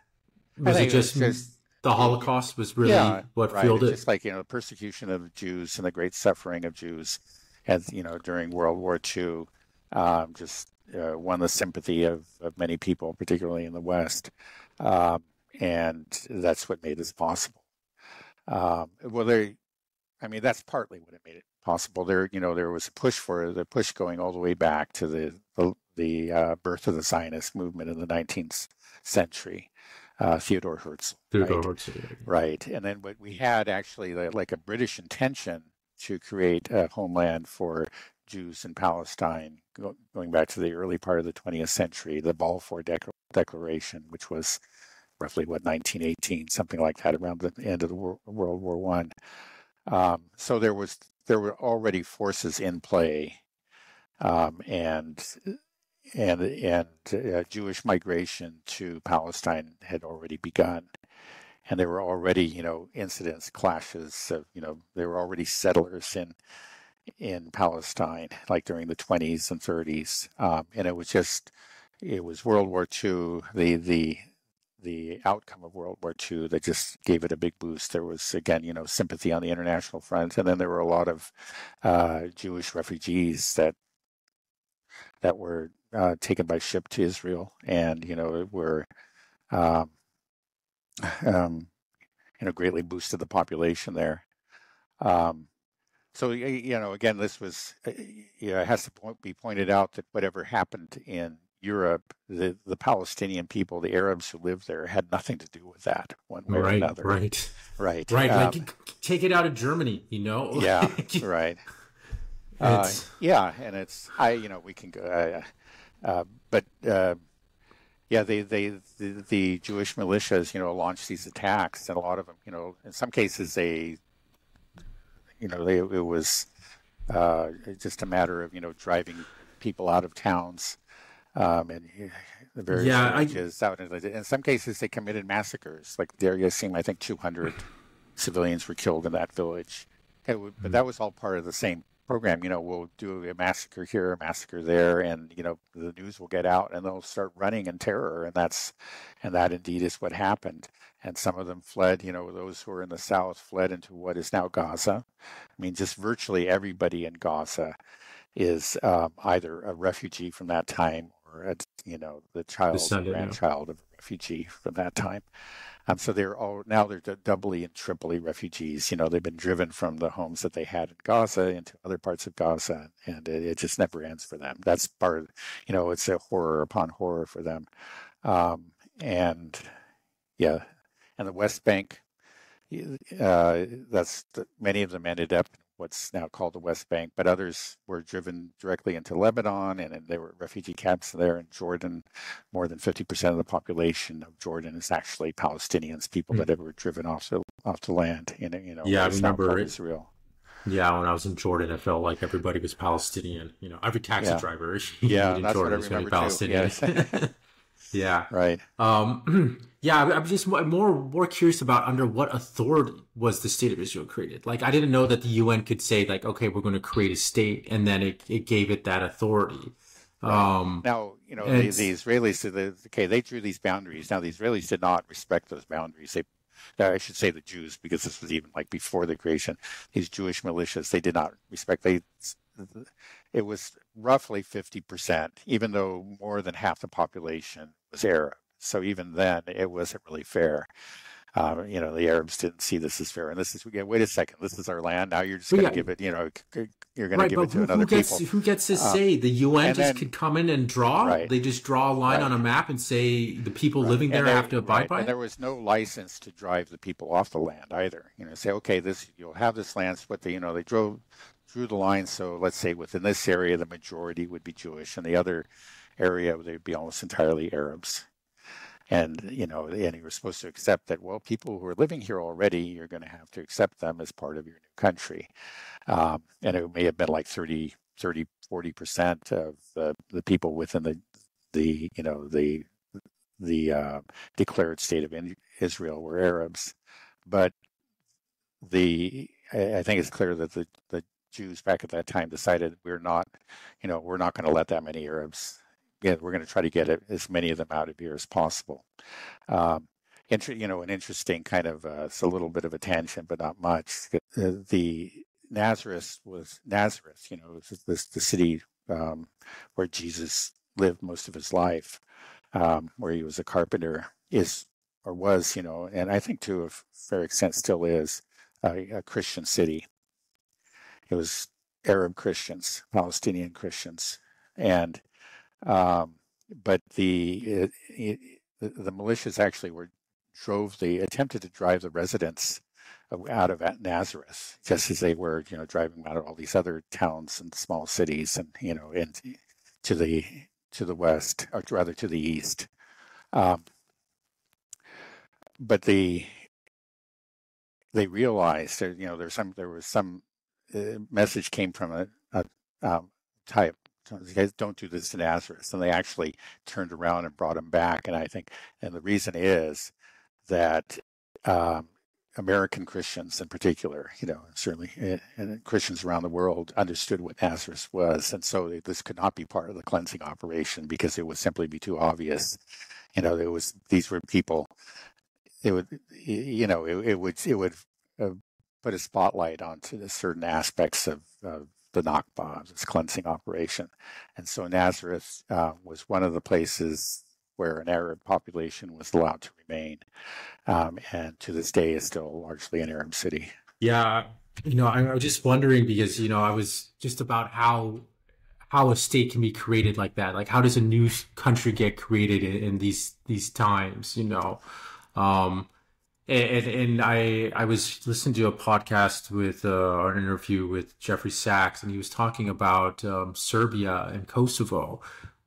Was it think it was just, just- the Holocaust was really yeah, what right. fueled It's it? just like you know, the persecution of Jews and the great suffering of Jews, as you know, during World War II, um, just uh, won the sympathy of, of many people, particularly in the West, um, and that's what made this possible. Um, well, I mean, that's partly what it made it possible. There, you know, there was a push for the push going all the way back to the the, the uh, birth of the Zionist movement in the 19th century. Uh, Theodore Herzl. Theodore right? Herzl. Right. And then what we had actually like a British intention to create a homeland for Jews in Palestine going back to the early part of the 20th century, the Balfour Dec- Declaration, which was roughly what 1918, something like that, around the end of the Wor- World War One. Um, so there was there were already forces in play, um, and and and uh, Jewish migration to Palestine had already begun, and there were already you know incidents, clashes. Of, you know, there were already settlers in in Palestine, like during the 20s and 30s, um, and it was just it was World War II. The the the outcome of World War II that just gave it a big boost. There was again, you know, sympathy on the international front, and then there were a lot of uh, Jewish refugees that that were uh, taken by ship to Israel, and you know were um, um, you know greatly boosted the population there. Um, so you know, again, this was uh, you know, it has to be pointed out that whatever happened in Europe, the the Palestinian people, the Arabs who lived there, had nothing to do with that one way right, or another. Right, right, right. Um, like take it out of Germany, you know. yeah, right. Uh, yeah, and it's I, you know, we can go, uh, uh, but uh, yeah, they, they the, the, Jewish militias, you know, launched these attacks, and a lot of them, you know, in some cases they, you know, they, it was uh, just a matter of you know driving people out of towns, um, and the various yeah, villages I, out. In, in some cases, they committed massacres. Like Deir Yassin, I think 200 civilians were killed in that village. but hmm. that was all part of the same program, you know, we'll do a massacre here, a massacre there, and you know, the news will get out, and they'll start running in terror, and that's, and that indeed is what happened. And some of them fled. You know, those who were in the south fled into what is now Gaza. I mean, just virtually everybody in Gaza is um, either a refugee from that time or, a, you know, the child, grandchild of refugee from that time. Um, so they're all now they're doubly and triply refugees. You know, they've been driven from the homes that they had in Gaza into other parts of Gaza, and it, it just never ends for them. That's part you know, it's a horror upon horror for them. Um, and yeah, and the West Bank, uh, that's the, many of them ended up what's now called the West Bank, but others were driven directly into Lebanon, and, there were refugee camps there in Jordan. More than 50% of the population of Jordan is actually Palestinians, people mm-hmm. that were driven off the off the land. In, you know, yeah, I remember Israel. Yeah, when I was in Jordan, I felt like everybody was Palestinian. You know, every taxi yeah. driver yeah, in Jordan was really Palestinian. Yes. yeah, right. Um, yeah, I'm just more more curious about under what authority was the state of Israel created. Like, I didn't know that the UN could say like, okay, we're going to create a state, and then it, it gave it that authority. Right. Um, now, you know, the, the, Israelis, the, okay, they drew these boundaries. Now, the Israelis did not respect those boundaries. They, I should say the Jews, because this was even like before the creation. These Jewish militias, they did not respect. They, it was roughly fifty percent, even though more than half the population was Arab. So even then, it wasn't really fair. Um, you know, the Arabs didn't see this as fair. And this is, we get wait a second, this is our land. Now you're just going to yeah. give it, you know, you're going right, to give it to who, another who gets, people. Who gets to uh, say? The UN just could come in and draw? Right, they just draw a line right. on a map and say the people living there, there have to abide by and there was no license to drive the people off the land either. You know, say, okay, this you'll have this land, but they, you know, they drove drew the line. So let's say within this area, the majority would be Jewish, and the other area they'd be almost entirely Arabs. And you know and you were supposed to accept that well people who are living here already you're going to have to accept them as part of your new country. Um, and it may have been like 30 30 40 percent of the, the people within the the you know the the uh, declared state of Israel were Arabs. But the I think it's clear that the the Jews back at that time decided we're not you know we're not going to let that many Arabs yeah, we're going to try to get as many of them out of here as possible. Um, inter- you know, an interesting kind of uh, it's a little bit of a tangent, but not much. Uh, the Nazareth was Nazareth. You know, this the city um, where Jesus lived most of his life, um, where he was a carpenter, is or was, you know, and I think to a fair extent still is a, a Christian city. It was Arab Christians, Palestinian Christians, and um, but the, it, it, the militias actually were drove the attempted to drive the residents out of Nazareth, just as they were, you know, driving out of all these other towns and small cities, and you know, and to the to the west, or rather to the east. Um, but the they realized, you know, there's some there was some message came from a, a um, type guys don't do this to Nazareth. And they actually turned around and brought him back. And I think, and the reason is that um, American Christians in particular, you know, certainly eh, and Christians around the world understood what Nazareth was, and so this could not be part of the cleansing operation because it would simply be too obvious. You know, there was these were people. It would, you know, it, it would it would uh, put a spotlight onto the certain aspects of, of the Nakba, this cleansing operation, and so Nazareth uh, was one of the places where an Arab population was allowed to remain, um, and to this day is still largely an Arab city. Yeah, you know, I, I was just wondering because you know I was just about how how a state can be created like that. Like, how does a new country get created in, in these these times? You know, um, and, and I I was listening to a podcast with uh, an interview with Jeffrey Sachs, and he was talking about um, Serbia and Kosovo,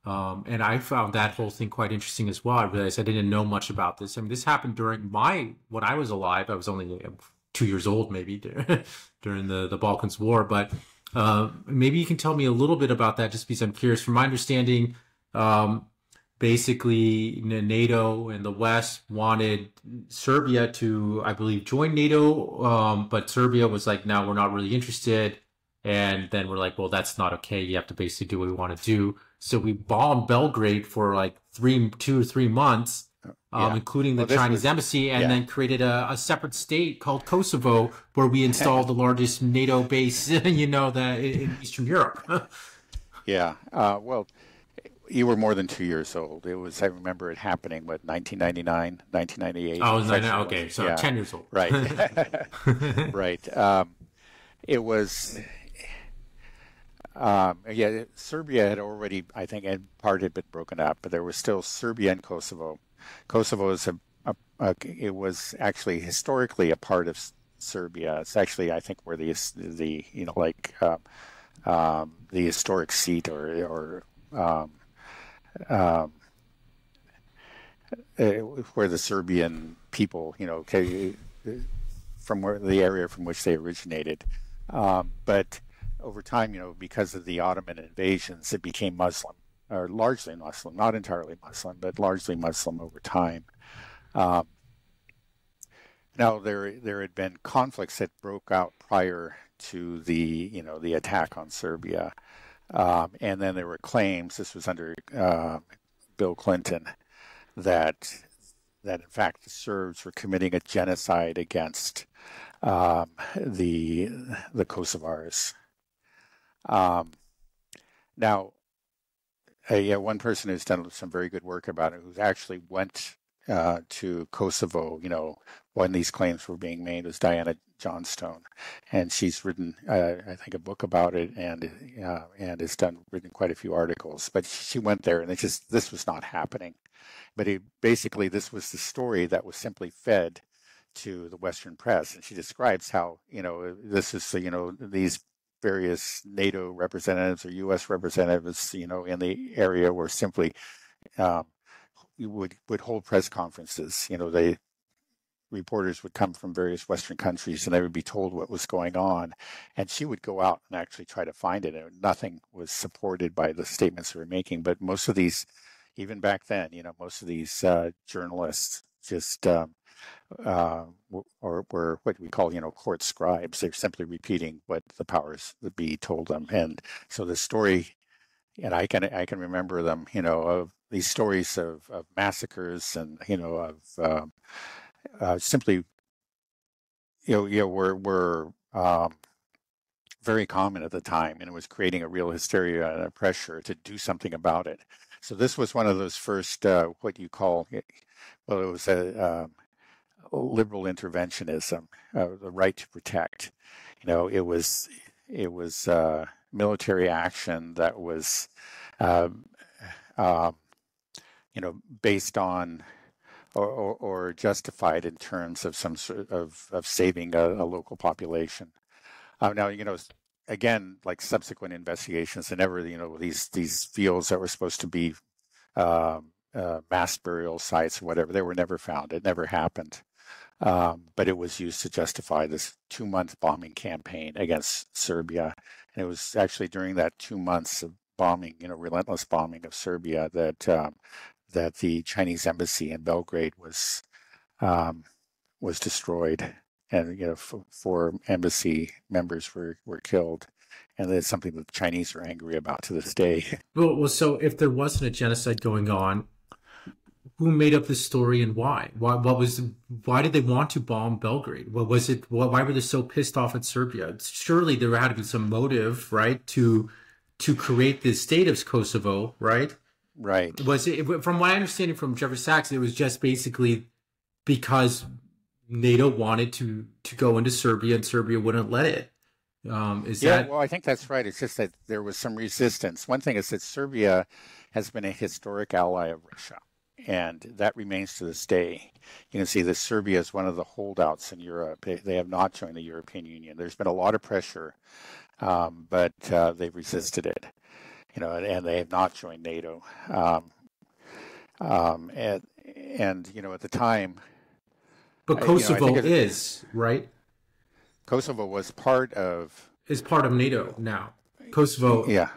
um, and I found that whole thing quite interesting as well. I realized I didn't know much about this. I mean, this happened during my when I was alive. I was only uh, two years old, maybe during the the Balkans War. But uh, maybe you can tell me a little bit about that, just because I'm curious. From my understanding, um, basically NATO and the West wanted Serbia to, I believe, join NATO, um, but Serbia was like, "No, we're not really interested." And then we're like, "Well, that's not okay. You have to basically do what we want to do." So we bombed Belgrade for like three, two or three months, um, yeah. including the well, Chinese was, embassy, and yeah. then created a, a, separate state called Kosovo, where we installed the largest NATO base, you know, that in Eastern Europe. yeah. Uh, well, you were more than two years old. It was, I remember it happening, what, 1999, 1998? Oh, was okay. So yeah. 10 years old. Right. right. Um, it was, um, yeah, Serbia had already, I think, had part had been broken up, but there was still Serbia and Kosovo. Kosovo is a, a, a it was actually historically a part of Serbia. It's actually, I think, where the the you know like uh, um, the historic seat or or um, um, uh, where the Serbian people, you know, from where the area from which they originated, um, but over time, you know, because of the Ottoman invasions, it became Muslim, or largely Muslim, not entirely Muslim, but largely Muslim over time. Um, now, there there had been conflicts that broke out prior to the you know the attack on Serbia, um, and then there were claims. This was under uh, Bill Clinton that that in fact the Serbs were committing a genocide against um, the the Kosovars. Um, now, uh, yeah, one person who's done some very good work about it, who actually went uh, to Kosovo, you know, when these claims were being made, was Diana Johnstone, and she's written, uh, I think, a book about it, and uh, and has done written quite a few articles. But she went there, and it just this was not happening. But it, basically, this was the story that was simply fed to the Western press, and she describes how you know this is you know these various NATO representatives or U.S. representatives, you know, in the area were simply um, would would hold press conferences. You know, they reporters would come from various Western countries and they would be told what was going on, and she would go out and actually try to find it. And nothing was supported by the statements they were making. But most of these, even back then, you know, most of these uh, journalists just um, uh, or were what we call, you know, court scribes. They're simply repeating what the powers that be told them. And so the story, and I can I can remember them, you know, of these stories of, of massacres and you know of uh, uh, simply, you know, you know, were were um, very common at the time, and it was creating a real hysteria and a pressure to do something about it. So this was one of those first uh, what you call well, it was a um, liberal interventionism, uh, the right to protect. You know, it was it was uh, military action that was, uh, you know, based on or, or, or, justified in terms of some sort of, of saving a, a local population. Uh, now, you know, again, like subsequent investigations, and ever, you know, these these fields that were supposed to be um, uh, mass burial sites or whatever, they were never found. It never happened. Um, but it was used to justify this two month bombing campaign against Serbia. And it was actually during that two months of bombing, you know, relentless bombing of Serbia that um, that the Chinese embassy in Belgrade was um, was destroyed. and you know f- four embassy members were were killed, and that's something that the Chinese are angry about to this day. Well, well, so if there wasn't a genocide going on, who made up this story and why? Why? What was? Why did they want to bomb Belgrade? What was it? Why were they so pissed off at Serbia? Surely there had to be some motive, right, to to create this state of Kosovo, right? Right. Was it from what I understand from Jeffrey Sachs? It was just basically because NATO wanted to to go into Serbia and Serbia wouldn't let it. Um, is yeah, that well, I think that's right. It's just that there was some resistance. One thing is that Serbia has been a historic ally of Russia, and that remains to this day. You can see that Serbia is one of the holdouts in Europe. They, have not joined the European Union. There's been a lot of pressure, um, but uh, they've resisted it. You know, and, and, they have not joined NATO. Um, um, and and you know, at the time, but Kosovo you know, is right. Kosovo was part of is part of NATO now. Kosovo, yeah,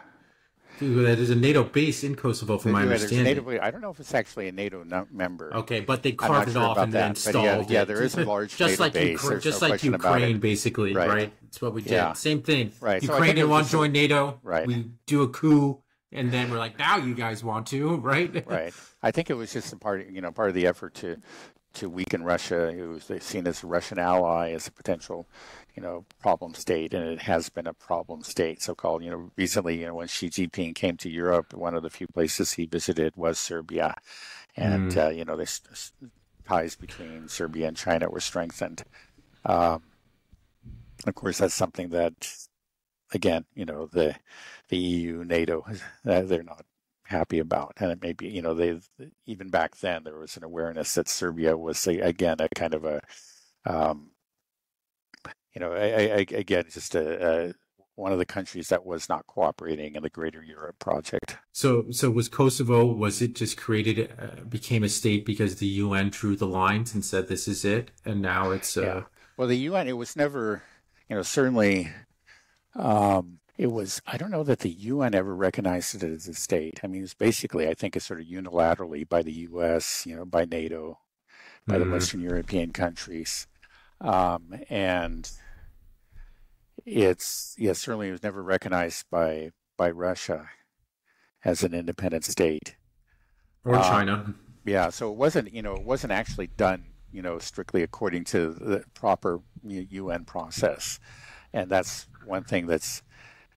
that is a NATO base in Kosovo, from my understanding. NATO, I don't know if it's actually a NATO member. Okay, but they carved it sure off and then installed yeah, it. Yeah, there is a large just NATO like base. Ukra- just no like Ukraine, basically, right. right? That's what we did. Yeah. Same thing. Right. Ukraine didn't want to join NATO. Right. We do a coup, and then we're like, now you guys want to, right? right. I think it was just a part, you know, part of the effort to to weaken Russia, who was seen as a Russian ally, as a potential, you know, problem state, and it has been a problem state, so-called. You know, recently, you know, when Xi Jinping came to Europe, one of the few places he visited was Serbia, and mm. uh, you know, the ties between Serbia and China were strengthened. Um, of course, that's something that, again, you know, the the EU, NATO, uh, they're not happy about. And it may be, you know, they even back then there was an awareness that Serbia was again a kind of a, um, you know, I, I, again just a, a, one of the countries that was not cooperating in the Greater Europe project. So, so was Kosovo? Was it just created, uh, became a state because the UN drew the lines and said this is it, and now it's. Uh... Yeah. Well, the UN it was never, you know, certainly. Um, it was I don't know that the UN ever recognized it as a state. I mean, it's basically I think it's sort of unilaterally by the U.S., you know, by NATO, by mm-hmm. the Western European countries, um, and it's yes, certainly it was never recognized by by Russia as an independent state or um, China. Yeah, so it wasn't you know it wasn't actually done you know strictly according to the proper UN process, and that's one thing that's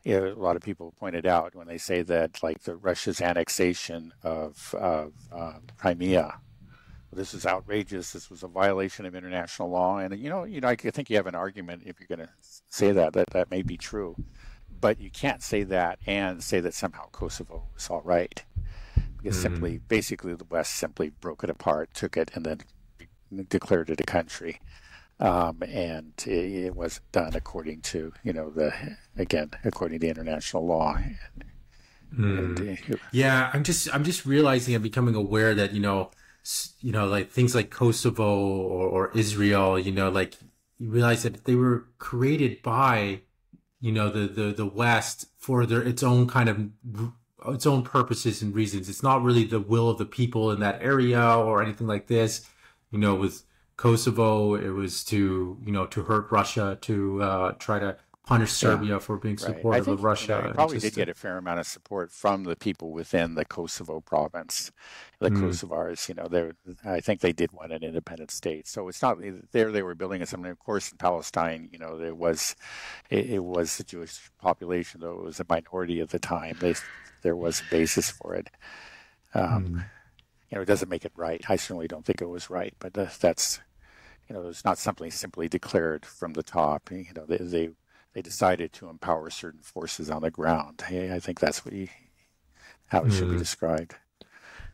you know, a lot of people pointed out when they say that, like the Russia's annexation of, of uh, Crimea, this is outrageous. This was a violation of international law, and you know, you know, I think you have an argument if you're going to say that that that may be true, but you can't say that and say that somehow Kosovo was all right, because mm. simply, basically, the West simply broke it apart, took it, and then declared it a country um, and it, it, was done according to you know the again according to international law. And, mm. yeah, I'm just I'm just realizing I'm becoming aware that you know you know like things like Kosovo or, or Israel, you know, like you realize that they were created by you know the the the West for their its own kind of its own purposes and reasons. It's not really the will of the people in that area or anything like this. You know, with Kosovo, it was to you know to hurt Russia, to uh, try to punish Serbia yeah. for being supportive right. of Russia. You know, probably did get a fair amount of support from the people within the Kosovo province, the mm. Kosovars. You know, they I think they did want an independent state. So it's not there. They were building something. Of course, in Palestine, you know, there was it, it was the Jewish population, though it was a minority at the time. They, there was a basis for it. Um, mm you know, it doesn't make it right. I certainly don't think it was right, but that's, you know, it's not something simply declared from the top. You know, they they, they decided to empower certain forces on the ground. Hey, I think that's what he, how it mm. should be hmm. described.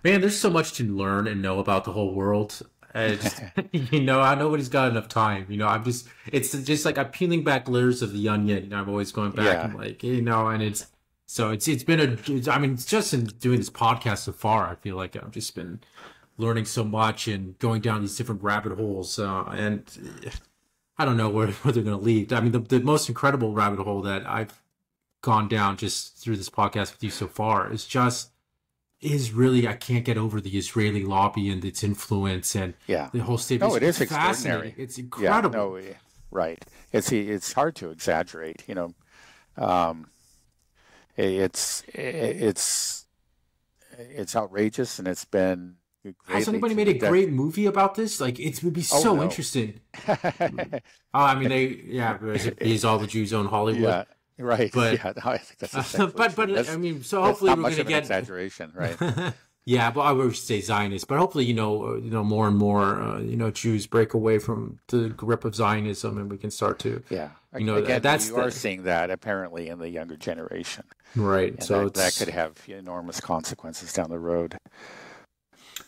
Man, there's so much to learn and know about the whole world. Just, you know, I nobody's got enough time. You know, I'm just, it's just like I'm peeling back layers of the onion. I'm always going back yeah. and like, you know, and it's, so it's it's been a it's, I mean it's just in doing this podcast so far I feel like I've just been learning so much and going down these different rabbit holes uh, and I don't know where, where they're going to lead. I mean the the most incredible rabbit hole that I've gone down just through this podcast with you so far is just is really I can't get over the Israeli lobby and its influence and yeah. the whole state. No, it is extraordinary. It's incredible. Yeah, no, right. It's it's hard to exaggerate. You know, um, it's it's it's outrageous, and it's been. Has anybody made a great movie about this? Like it would be oh, so oh, no. interesting. oh, I mean, they yeah, is all the Jews own Hollywood. Yeah. Right. But yeah, no, I think that's uh, but but that's, I mean, so hopefully we're going to get exaggeration, right? yeah, but I would say Zionist, but hopefully you know uh, you know more and more uh, you know Jews break away from the grip of Zionism, and we can start to yeah you know Again, that's you the, are seeing that apparently in the younger generation, right? And so that, that could have enormous consequences down the road.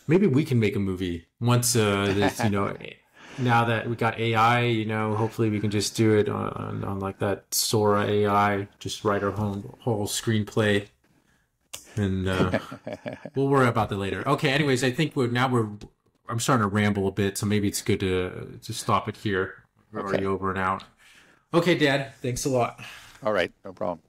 Maybe we can make a movie once uh, this, you know now that we got AI, you know, hopefully we can just do it on, on, on like that Sora AI, just write our whole whole screenplay, and uh, we'll worry about that later. Okay. Anyways, I think we're now we're I'm starting to ramble a bit, so maybe it's good to to stop it here. We're okay. already over and out. Okay, Dad. Thanks a lot. All right. No problem.